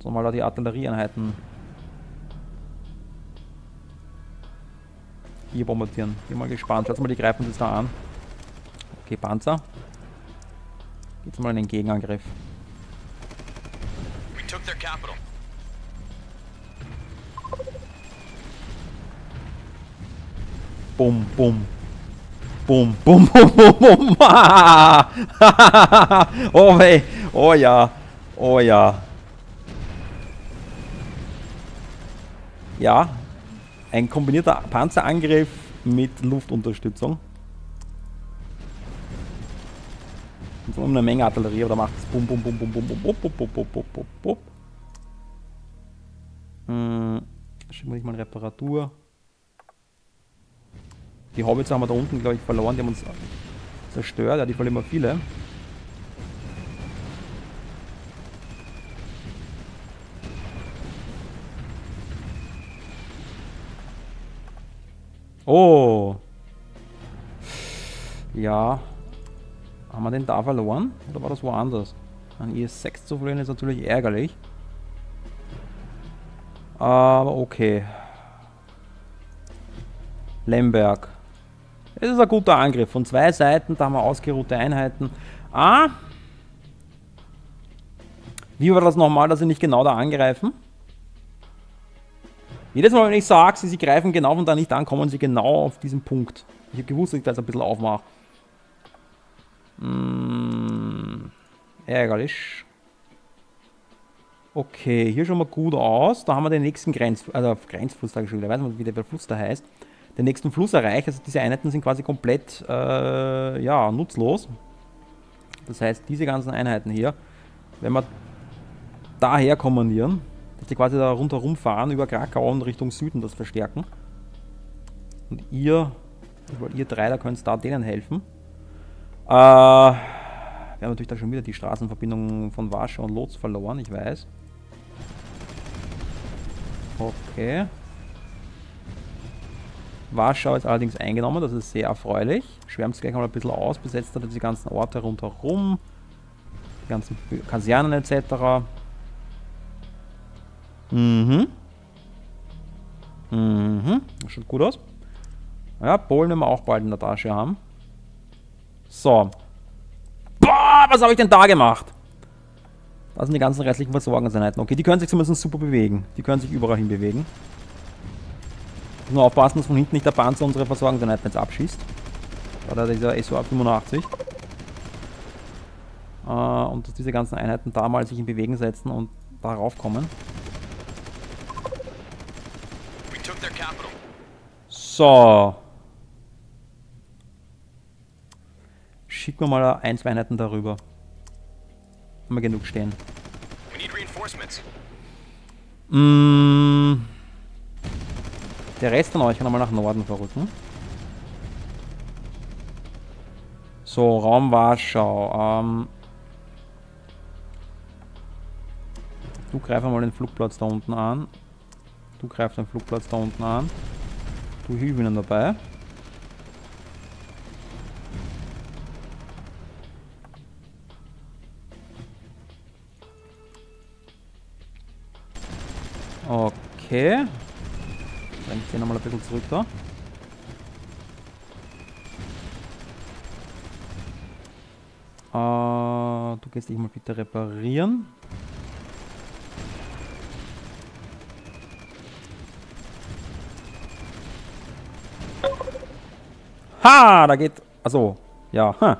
So, mal da die Artillerieeinheiten hier bombardieren. Bin mal gespannt. Schaut mal, die greifen uns da an. Okay, Panzer. Geht's mal in den Gegenangriff. Bum, bum. Bum, bum, bum, bum, bum. oh weh. Oh ja. Oh ja. Ja, ein kombinierter Panzerangriff mit Luftunterstützung. Und so eine Menge Artillerie, aber da macht es bum bum bum bum bum bum bum bum bum bum bum bum bum. Hm, schicken wir mal Reparatur. Die Hobbits haben wir da unten, glaube ich, verloren. Die haben uns zerstört. Ja, die verlieren wir viele. Oh. Ja. Haben wir den da verloren? Oder war das woanders? Ein IS-6 zu verlieren ist natürlich ärgerlich. Aber okay. Lemberg. Es ist ein guter Angriff. Von zwei Seiten, da haben wir ausgeruhte Einheiten. Ah. Wie war das nochmal, dass sie nicht genau da angreifen? Jedes Mal, wenn ich sage, sie, sie greifen genau von da nicht an, kommen sie genau auf diesen Punkt. Ich habe gewusst, dass ich das ein bisschen aufmache. Hm, ärgerlich. Okay, hier schauen wir gut aus. Da haben wir den nächsten Grenz, also Grenzfluss, sage ich schon weiß nicht, wie der Fluss da heißt. Den nächsten Fluss erreicht. Also diese Einheiten sind quasi komplett äh, ja, nutzlos. Das heißt, diese ganzen Einheiten hier, wenn wir daher kommandieren, dass die quasi da rundherum fahren über Krakau und Richtung Süden das verstärken. Und ihr, ihr drei, da könnt da denen helfen. Äh, wir haben natürlich da schon wieder die Straßenverbindung von Warschau und Lotz verloren, ich weiß. Okay. Warschau ist allerdings eingenommen, das ist sehr erfreulich. Schwärmt es gleich mal ein bisschen aus, besetzt hat die ganzen Orte rundherum, die ganzen Kasernen etc. Mhm. Mhm. Das schaut gut aus. Ja, Polen werden wir auch bald in der Tasche haben. So. Boah, was habe ich denn da gemacht? Das sind die ganzen restlichen Versorgungseinheiten. Okay, die können sich zumindest super bewegen. Die können sich überall hin bewegen. Nur aufpassen, dass von hinten nicht der Panzer unsere Versorgungseinheiten jetzt abschießt. Oder dieser SOA 85. Äh, und dass diese ganzen Einheiten da mal sich in Bewegung setzen und darauf kommen. So. Schicken wir mal ein, zwei Einheiten darüber. Haben wir genug stehen. Mm. Der Rest von euch kann nochmal nach Norden verrücken. So, Raum Warschau. Ähm, du greif mal den Flugplatz da unten an. Du greifst den Flugplatz da unten an. Du hilf ihnen dabei. Okay. Dann ich den nochmal ein bisschen zurück da. Uh, du gehst dich mal bitte reparieren. Ha, da geht... Also, ja, ha.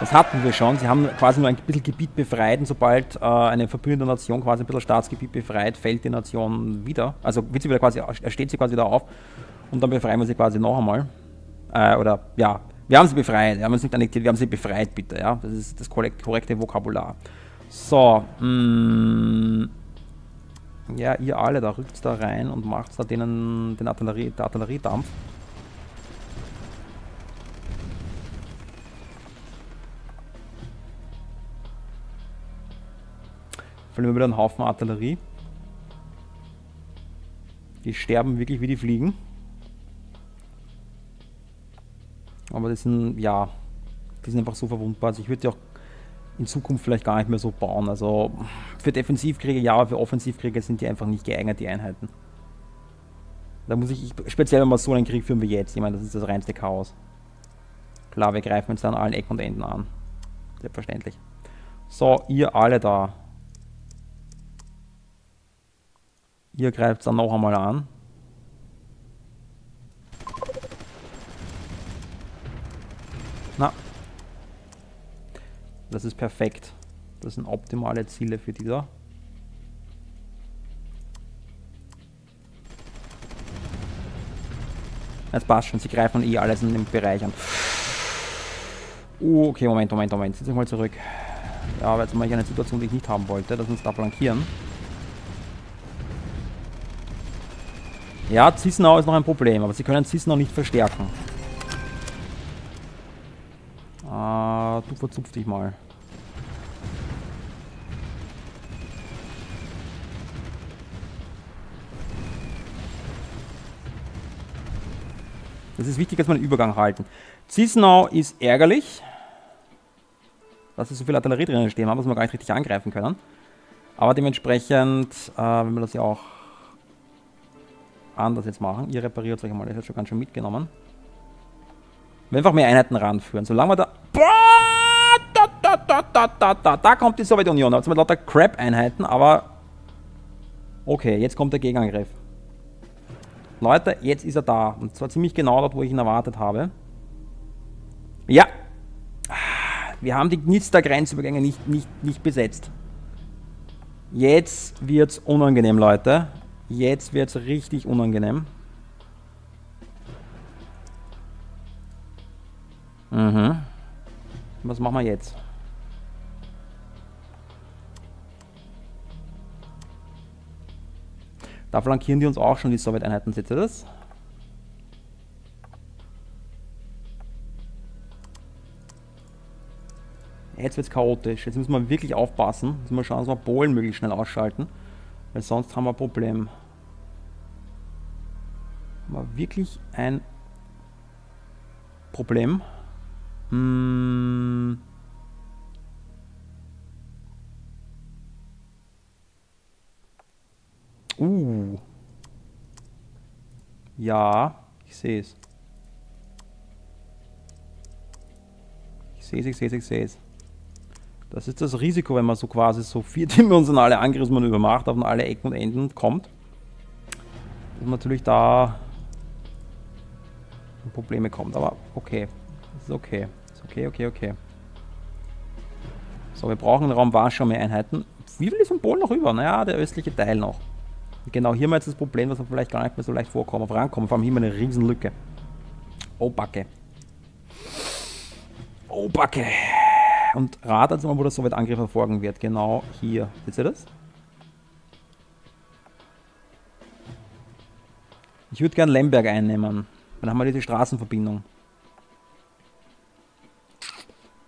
Das hatten wir schon. Sie haben quasi nur ein bisschen Gebiet befreit und sobald äh, eine verbündete Nation quasi ein bisschen Staatsgebiet befreit, fällt die Nation wieder. Also wird sie wieder quasi, steht sie quasi wieder auf und dann befreien wir sie quasi noch einmal. Äh, oder, ja, wir haben sie befreit. Wir haben sie nicht annektiert, wir haben sie befreit, bitte, ja. Das ist das korrekte Vokabular. So, mh, mm. ja, ihr alle, da rückt da rein und macht da denen den Artillerie, Artilleriedampf. Verlieren wir wieder einen Haufen Artillerie. Die sterben wirklich wie die Fliegen. Aber die sind, ja, die sind einfach so verwundbar. Also ich würde die auch in Zukunft vielleicht gar nicht mehr so bauen. Also für Defensivkriege ja, aber für Offensivkriege sind die einfach nicht geeignet, die Einheiten. Da muss ich, speziell wenn wir so einen Krieg führen wie jetzt, ich meine, das ist das reinste Chaos. Klar, wir greifen jetzt an allen Ecken und Enden an. Selbstverständlich. So, ihr alle da. Ihr greift es dann noch einmal an. Na. Das ist perfekt. Das sind optimale Ziele für die da. Jetzt passt schon, sie greifen eh alles in den Bereich an. Uh, okay, Moment, Moment, Moment. Dich mal zurück. Ja, aber jetzt mal eine Situation, die ich nicht haben wollte, dass wir uns da flankieren. Ja, Zissenau ist noch ein Problem, aber sie können Zissenau nicht verstärken. Ah, du verzupf dich mal. Es ist wichtig, dass wir einen Übergang halten. Zissenau ist ärgerlich, dass sie so viel Artillerie drinnen stehen haben, dass wir gar nicht richtig angreifen können. Aber dementsprechend, äh, wenn wir das ja auch anders jetzt machen, ihr repariert euch mal, das ist schon ganz schön mitgenommen. Wir einfach mehr Einheiten ranführen. Solange wir da... Boah, da, da, da, da, da, da, da kommt die Sowjetunion. Da hat es lauter Crap-Einheiten, aber... Okay, jetzt kommt der Gegenangriff. Leute, jetzt ist er da. Und zwar ziemlich genau dort, wo ich ihn erwartet habe. Ja. Wir haben die Gnitster-Grenzübergänge nicht, nicht, nicht besetzt. Jetzt wird's unangenehm, Leute. Jetzt wird's richtig unangenehm. Mhm. Was machen wir jetzt? Da flankieren die uns auch schon, die Sowjeteinheiten, seht ihr das? Jetzt wird es chaotisch. Jetzt müssen wir wirklich aufpassen. Jetzt müssen wir schauen, dass wir Polen möglichst schnell ausschalten. Weil sonst haben wir ein Problem. Haben wir wirklich ein Problem. Hm. Uh. Ja, ich sehe es. Ich sehe es, ich sehe es, ich sehe es. Das ist das Risiko, wenn man so quasi so vierdimensionale Angriffsmanöver macht, auf alle Ecken und Enden kommt. Und natürlich da Probleme kommt. Aber okay. Das ist okay. Das ist okay, okay, okay. So, wir brauchen den Raum Warschau mehr Einheiten. Wie viel ist von Polen noch über? Naja, der östliche Teil noch. Genau hier mal jetzt das Problem, dass wir vielleicht gar nicht mehr so leicht vorkommen, vorankommen. Vor allem hier mal eine riesen Lücke. Oh, Backe. Oh, Backe. Und ratet mal, wo der Sowjetangriff erfolgen wird. Genau hier. Seht ihr das? Ich würde gern Lemberg einnehmen. Dann haben wir diese Straßenverbindung.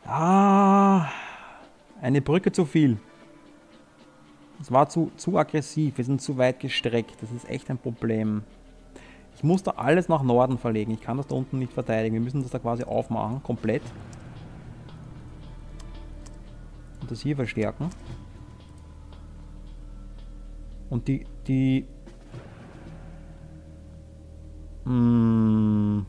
Ah, eine Brücke zu viel. Es war zu, zu aggressiv, wir sind zu weit gestreckt. Das ist echt ein Problem. Ich muss da alles nach Norden verlegen. Ich kann das da unten nicht verteidigen. Wir müssen das da quasi aufmachen, komplett und das hier verstärken. Und die, die... Mh, hm.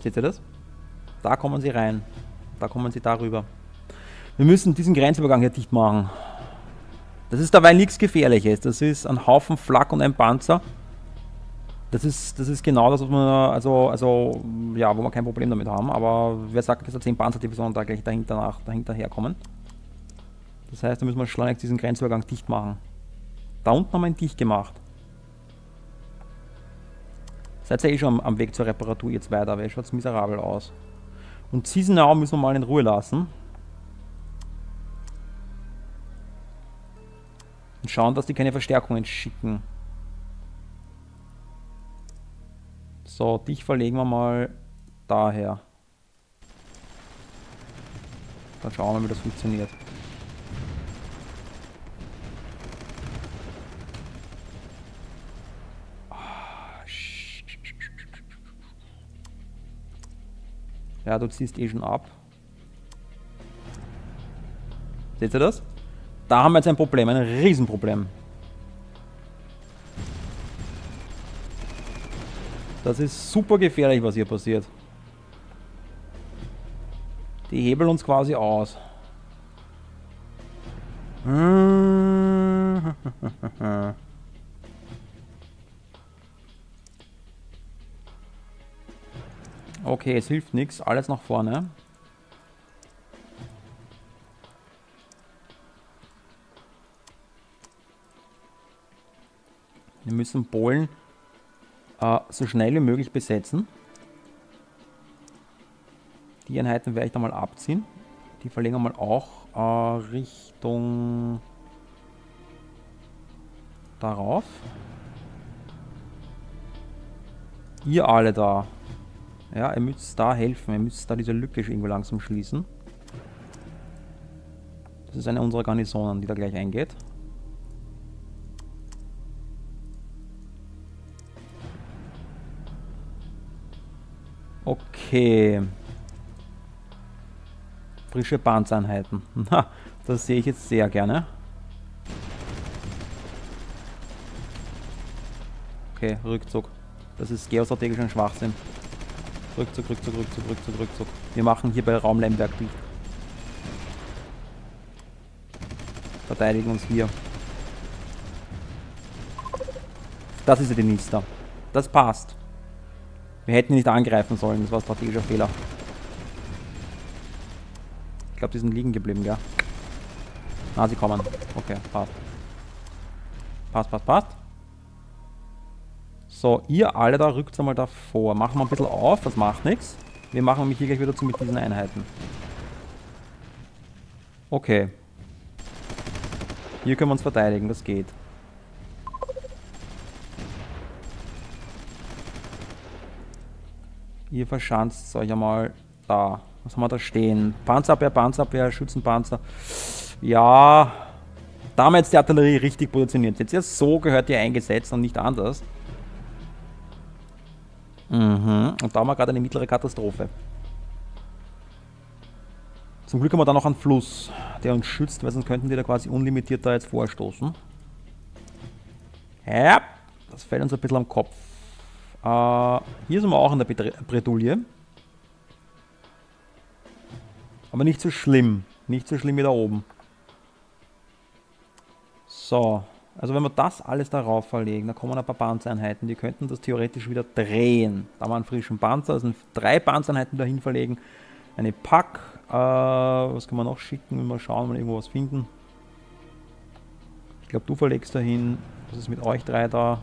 Seht ihr das? Da kommen sie rein. Da kommen sie darüber. Wir müssen diesen Grenzübergang hier dicht machen. Das ist dabei nichts Gefährliches. Das ist ein Haufen Flak und ein Panzer. Das ist, das ist genau das, was man, also, also, ja, wo wir kein Problem damit haben. Aber wer sagt, dass da 10 Panzerdivisionen da gleich dahinter, nach, dahinter herkommen? Das heißt, da müssen wir schleunigst diesen Grenzübergang dicht machen. Da unten haben wir ihn dicht gemacht. Seid ihr eh schon am, am Weg zur Reparatur jetzt weiter, weil schaut miserabel aus. Und Cisenau müssen wir mal in Ruhe lassen. Und schauen, dass die keine Verstärkungen schicken. So, dich verlegen wir mal daher. Dann schauen wir mal, wie das funktioniert. Ja, du ziehst eh schon ab. Seht ihr das? Da haben wir jetzt ein Problem, ein Riesenproblem. Das ist super gefährlich, was hier passiert. Die hebeln uns quasi aus. Okay, es hilft nichts. Alles nach vorne. Wir müssen Polen äh, so schnell wie möglich besetzen. Die Einheiten werde ich da mal abziehen. Die wir mal auch äh, Richtung darauf. Ihr alle da. Ja, ihr müsst da helfen. Ihr müsst da diese Lücke irgendwo langsam schließen. Das ist eine unserer Garnisonen, die da gleich eingeht. Okay. Frische Panzereinheiten. Das sehe ich jetzt sehr gerne. Okay, Rückzug. Das ist geostrategisch ein Schwachsinn. Rückzug, Rückzug, Rückzug, Rückzug, Rückzug. Wir machen hier bei Raumlemberg dicht. Verteidigen uns hier. Das ist ja die Nister. Das passt. Wir hätten ihn nicht angreifen sollen, das war ein strategischer Fehler. Ich glaube, die sind liegen geblieben, ja. Ah, sie kommen. Okay, passt. Passt, passt, passt. So, ihr alle da rückt einmal davor. Machen wir ein bisschen auf, das macht nichts. Wir machen nämlich hier gleich wieder zu mit diesen Einheiten. Okay. Hier können wir uns verteidigen, das geht. Ihr verschanzt euch einmal da. Was haben wir da stehen? Panzerabwehr, Panzerabwehr, Schützenpanzer. Ja, da haben wir jetzt die Artillerie richtig positioniert. Jetzt erst so gehört die eingesetzt und nicht anders. Mhm. Und da haben wir gerade eine mittlere Katastrophe. Zum Glück haben wir da noch einen Fluss, der uns schützt, weil sonst könnten die da quasi unlimitiert da jetzt vorstoßen. Ja, das fällt uns ein bisschen am Kopf. Äh, hier sind wir auch in der Bredouille. Aber nicht so schlimm. Nicht so schlimm wie da oben. So. Also wenn wir das alles darauf verlegen, dann kommen ein paar Panzereinheiten, die könnten das theoretisch wieder drehen. Da haben wir einen frischen Panzer, also drei Panzereinheiten dahin verlegen. Eine Pack, äh, was kann man noch schicken, mal schauen, mal irgendwo was finden. Ich glaube, du verlegst dahin, was ist mit euch drei da?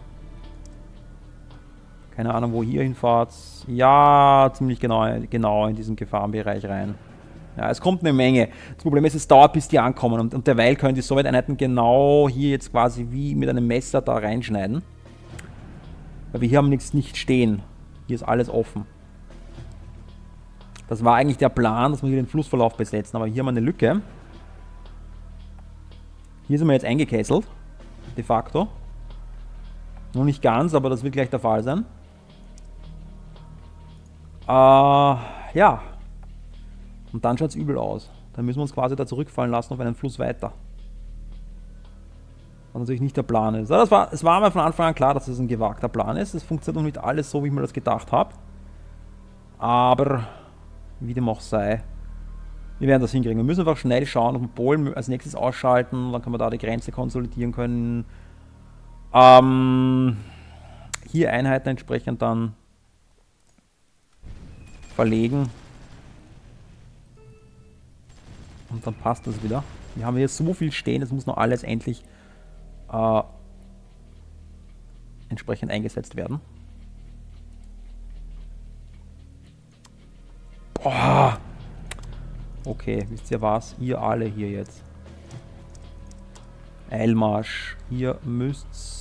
Keine Ahnung, wo ihr hinfahrt. Ja, ziemlich genau, genau in diesen Gefahrenbereich rein. Ja, es kommt eine Menge. Das Problem ist, es dauert, bis die ankommen. Und, und derweil können die Sowjeteinheiten genau hier jetzt quasi wie mit einem Messer da reinschneiden. Weil wir hier haben nichts nicht stehen. Hier ist alles offen. Das war eigentlich der Plan, dass wir hier den Flussverlauf besetzen. Aber hier haben wir eine Lücke. Hier sind wir jetzt eingekesselt. De facto. Noch nicht ganz, aber das wird gleich der Fall sein. Äh, ja. Und dann schaut es übel aus. Dann müssen wir uns quasi da zurückfallen lassen auf einen Fluss weiter. Was natürlich nicht der Plan ist. Das war, es war mir von Anfang an klar, dass es das ein gewagter Plan ist. Es funktioniert noch nicht alles so, wie ich mir das gedacht habe. Aber, wie dem auch sei, wir werden das hinkriegen. Wir müssen einfach schnell schauen, ob wir Polen als nächstes ausschalten. Dann können wir da die Grenze konsolidieren können. Ähm, hier Einheiten entsprechend dann verlegen. Und dann passt das wieder. Wir haben hier so viel stehen, es muss noch alles endlich äh, entsprechend eingesetzt werden. Boah. Okay, wisst ihr was? Ihr alle hier jetzt. Eilmarsch. Hier müsst's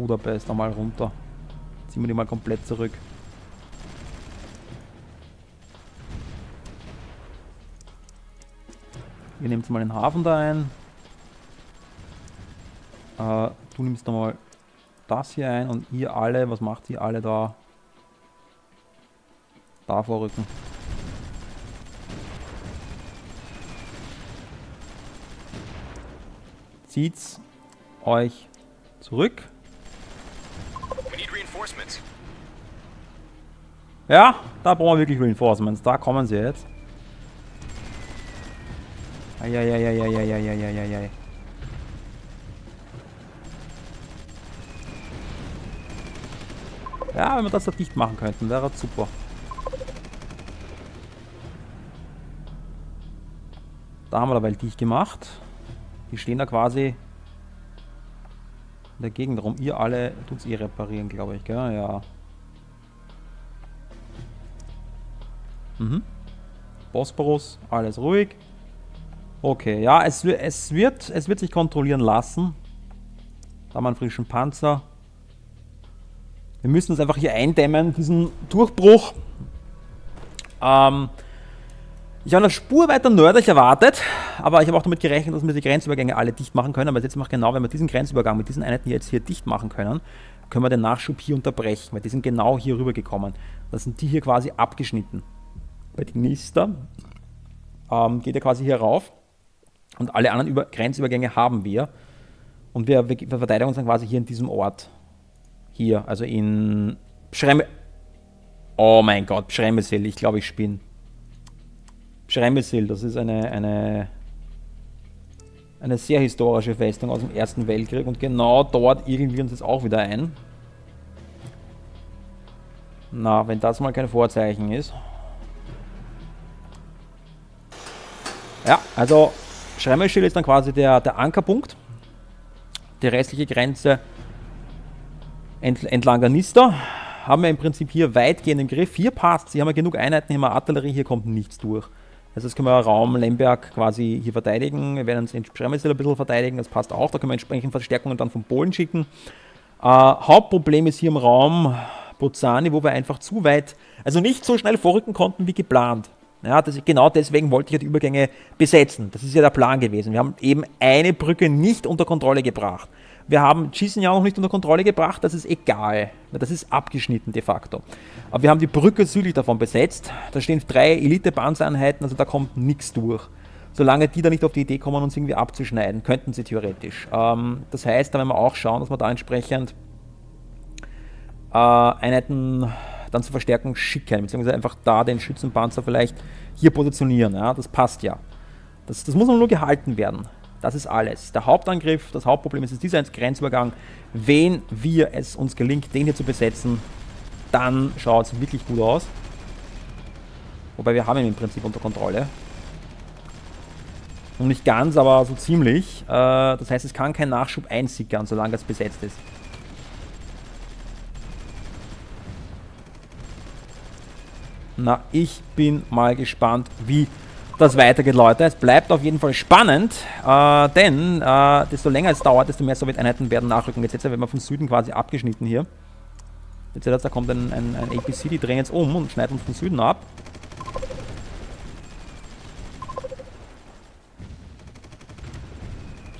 Budapest einmal runter. Ziehen wir die mal komplett zurück. Ihr nehmt mal den Hafen da ein. Äh, du nimmst da mal das hier ein und ihr alle, was macht ihr alle da? Da vorrücken. Zieht's euch zurück. Ja, da brauchen wir wirklich Reinforcements. Da kommen sie jetzt. Eieieiei. Ja, wenn wir das da dicht machen könnten, wäre super. Da haben wir dabei dicht gemacht. Die stehen da quasi in der Gegend rum. Ihr alle tut es eh reparieren, glaube ich, gell? Ja. Mhm. Bosporus, alles ruhig. Okay, ja, es, es, wird, es wird sich kontrollieren lassen. Da haben wir einen frischen Panzer. Wir müssen uns einfach hier eindämmen, diesen Durchbruch. Ähm, ich habe eine Spur weiter nördlich erwartet, aber ich habe auch damit gerechnet, dass wir die Grenzübergänge alle dicht machen können. Aber jetzt macht genau, wenn wir diesen Grenzübergang mit diesen Einheiten jetzt hier dicht machen können, können wir den Nachschub hier unterbrechen, weil die sind genau hier rüber gekommen. Da sind die hier quasi abgeschnitten. Bei den Nister ähm, geht er quasi hier rauf und alle anderen Über Grenzübergänge haben wir. Und wir, wir, verteidigen uns dann quasi hier in diesem Ort. Hier, also in Schremme. Oh mein Gott, Schremmesil, ich glaube, ich spinne. Schremmesil, das ist eine, eine, eine sehr historische Festung aus dem Ersten Weltkrieg und genau dort irgendwie uns jetzt auch wieder ein. Na, wenn das mal kein Vorzeichen ist. Ja, also Schremmelschild ist dann quasi der, der Ankerpunkt. Die restliche Grenze entlang der Nister haben wir im Prinzip hier weitgehend im Griff. Hier passt Hier haben wir genug Einheiten, hier haben wir Artillerie, hier kommt nichts durch. Also das können wir Raum Lemberg quasi hier verteidigen. Wir werden uns in Schremmelschild ein bisschen verteidigen, das passt auch. Da können wir entsprechend Verstärkungen dann von Polen schicken. Äh, Hauptproblem ist hier im Raum Bozani, wo wir einfach zu weit, also nicht so schnell vorrücken konnten wie geplant. Ja, das, genau deswegen wollte ich ja die Übergänge besetzen. Das ist ja der Plan gewesen. Wir haben eben eine Brücke nicht unter Kontrolle gebracht. Wir haben Chisinau noch nicht unter Kontrolle gebracht, das ist egal. Das ist abgeschnitten de facto. Aber wir haben die Brücke südlich davon besetzt. Da stehen drei Elite-Panzereinheiten, also da kommt nichts durch. Solange die da nicht auf die Idee kommen, uns irgendwie abzuschneiden, könnten sie theoretisch. Ähm, das heißt, da werden wir auch schauen, dass wir da entsprechend äh, Einheiten dann zur Verstärkung schicken, beziehungsweise einfach da den Schützenpanzer vielleicht hier positionieren. Ja, das passt ja. Das, das muss nur gehalten werden. Das ist alles. Der Hauptangriff, das Hauptproblem ist, ist dieser Grenzübergang. Wenn wir es uns gelingt, den hier zu besetzen, dann schaut es wirklich gut aus. Wobei wir haben ihn im Prinzip unter Kontrolle. Und nicht ganz, aber so ziemlich. Äh, das heißt, es kann kein Nachschub einsickern, solange es besetzt ist. Na, ich bin mal gespannt, wie das weitergeht, Leute. Es bleibt auf jeden Fall spannend, äh, denn äh, desto länger es dauert, desto mehr Sowjeteinheiten werden nachrücken. Jetzt, werden wir vom Süden quasi abgeschnitten hier. Jetzt, jetzt da kommt ein, ein, ein APC, die drehen jetzt um und schneiden uns vom Süden ab.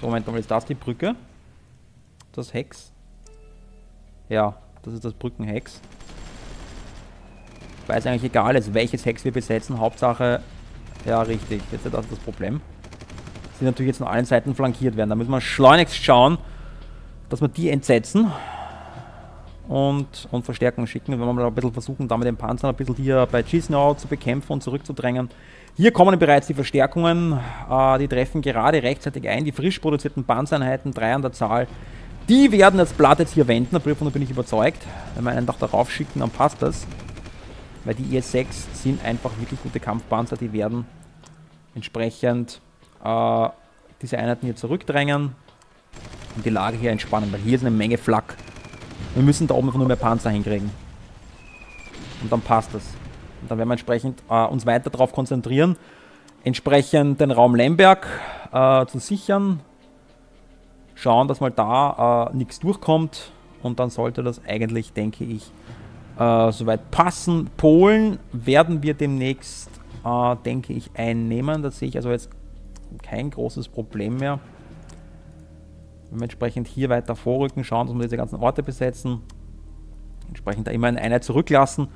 So, Moment mal, ist das die Brücke? Das Hex? Ja, das ist das Brückenhex weil es eigentlich egal ist, welches Hex wir besetzen. Hauptsache, ja richtig, jetzt ist das das Problem. Sie natürlich jetzt von allen Seiten flankiert werden. Da müssen wir schleunigst schauen, dass wir die entsetzen und, und Verstärkung schicken. Wenn wir mal ein bisschen versuchen, da mit den Panzern ein bisschen hier bei Chisnau zu bekämpfen und zurückzudrängen. Hier kommen bereits die Verstärkungen, äh, die treffen gerade rechtzeitig ein. Die frisch produzierten Panzereinheiten, drei an der Zahl, die werden das Blatt jetzt hier wenden, davon bin ich überzeugt. Wenn wir einen doch darauf schicken, dann passt das. Weil die IS-6 sind einfach wirklich gute Kampfpanzer, die werden entsprechend äh, diese Einheiten hier zurückdrängen und die Lage hier entspannen, weil hier ist eine Menge Flak. Wir müssen da oben einfach nur mehr Panzer hinkriegen. Und dann passt das. Und dann werden wir entsprechend äh, uns weiter darauf konzentrieren, entsprechend den Raum Lemberg äh, zu sichern. Schauen, dass mal da äh, nichts durchkommt. Und dann sollte das eigentlich, denke ich, äh, soweit passen. Polen werden wir demnächst, äh, denke ich, einnehmen. Da sehe ich also jetzt kein großes Problem mehr. Wenn wir entsprechend hier weiter vorrücken, schauen, dass wir diese ganzen Orte besetzen. Entsprechend da immer eine Einheit zurücklassen.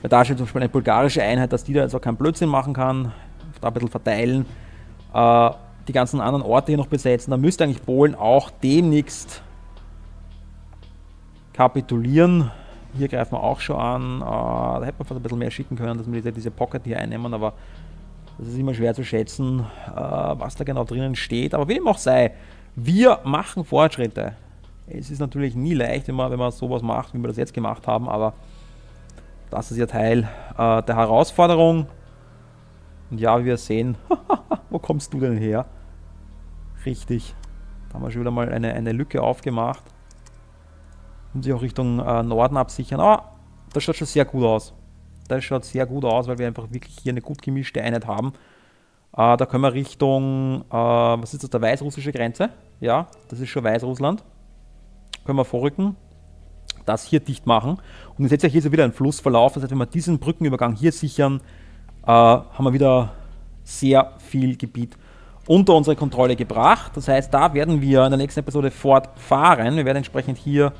Weil da steht zum Beispiel eine bulgarische Einheit, dass die da jetzt auch keinen Blödsinn machen kann. Da ein bisschen verteilen. Äh, die ganzen anderen Orte hier noch besetzen. Da müsste eigentlich Polen auch demnächst kapitulieren. Hier greifen wir auch schon an. Uh, da hätte man fast ein bisschen mehr schicken können, dass wir diese, diese Pocket hier einnehmen, aber das ist immer schwer zu schätzen, uh, was da genau drinnen steht. Aber wie dem auch sei, wir machen Fortschritte. Es ist natürlich nie leicht, wenn man, wenn man sowas macht, wie wir das jetzt gemacht haben, aber das ist ja Teil uh, der Herausforderung. Und ja, wie wir sehen, wo kommst du denn her? Richtig, da haben wir schon wieder mal eine, eine Lücke aufgemacht und sich auch Richtung äh, Norden absichern. Aber das schaut schon sehr gut aus. Das schaut sehr gut aus, weil wir einfach wirklich hier eine gut gemischte Einheit haben. Äh, da können wir Richtung, äh, was ist das, der weißrussische Grenze? Ja, das ist schon Weißrussland. Können wir vorrücken, das hier dicht machen. Und jetzt seht ihr hier so wieder ein Flussverlauf. Das heißt, wenn wir diesen Brückenübergang hier sichern, äh, haben wir wieder sehr viel Gebiet unter unsere Kontrolle gebracht. Das heißt, da werden wir in der nächsten Episode fortfahren. Wir werden entsprechend hier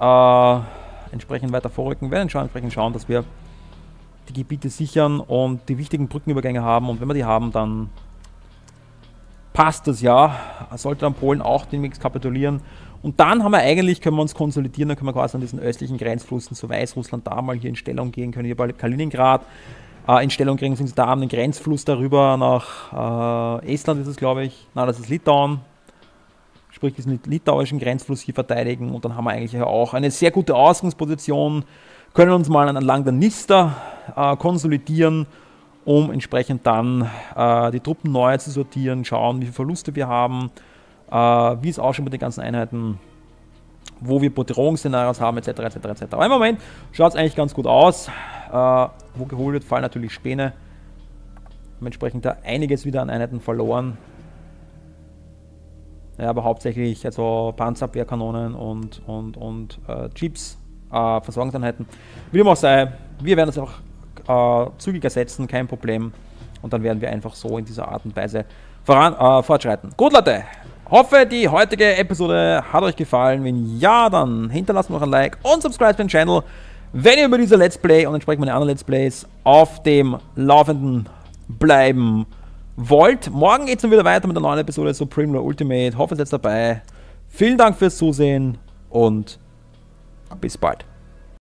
äh, entsprechend weiter vorrücken, werden schon entsprechend schauen, dass wir die Gebiete sichern und die wichtigen Brückenübergänge haben. Und wenn wir die haben, dann passt das ja. Sollte dann Polen auch demnächst kapitulieren. Und dann haben wir eigentlich, können wir uns konsolidieren, dann können wir quasi an diesen östlichen Grenzflüssen zu Weißrussland da mal hier in Stellung gehen, können hier bei Kaliningrad äh, in Stellung kriegen, sind sie da haben den Grenzfluss darüber nach äh, Estland ist es, glaube ich. Nein, das ist Litauen. Sprich, diesen litauischen Grenzfluss hier verteidigen und dann haben wir eigentlich auch eine sehr gute Ausgangsposition, können uns mal entlang der Nister äh, konsolidieren, um entsprechend dann äh, die Truppen neu zu sortieren, schauen, wie viele Verluste wir haben, äh, wie es ausschaut mit den ganzen Einheiten, wo wir Bedrohungsszenarios haben, etc. etc. etc. Aber im Moment schaut es eigentlich ganz gut aus. Äh, wo geholt wird, fallen natürlich Späne. Entsprechend da einiges wieder an Einheiten verloren. Ja, aber hauptsächlich also Panzerabwehrkanonen und, und, und äh, Jeeps, äh, Versorgungseinheiten. Wie dem auch sei, wir werden es auch äh, zügiger setzen, kein Problem. Und dann werden wir einfach so in dieser Art und Weise voran, äh, fortschreiten. Gut, Leute, hoffe, die heutige Episode hat euch gefallen. Wenn ja, dann hinterlasst noch ein Like und subscribe den Channel, wenn ihr über diese Let's Play und entsprechend meine anderen Let's Plays auf dem Laufenden bleiben wollt. Morgen geht es dann wieder weiter mit einer neuen Episode Supreme Law Ultimate. Hoffe, ihr seid dabei. Vielen Dank fürs Zusehen und bis bald.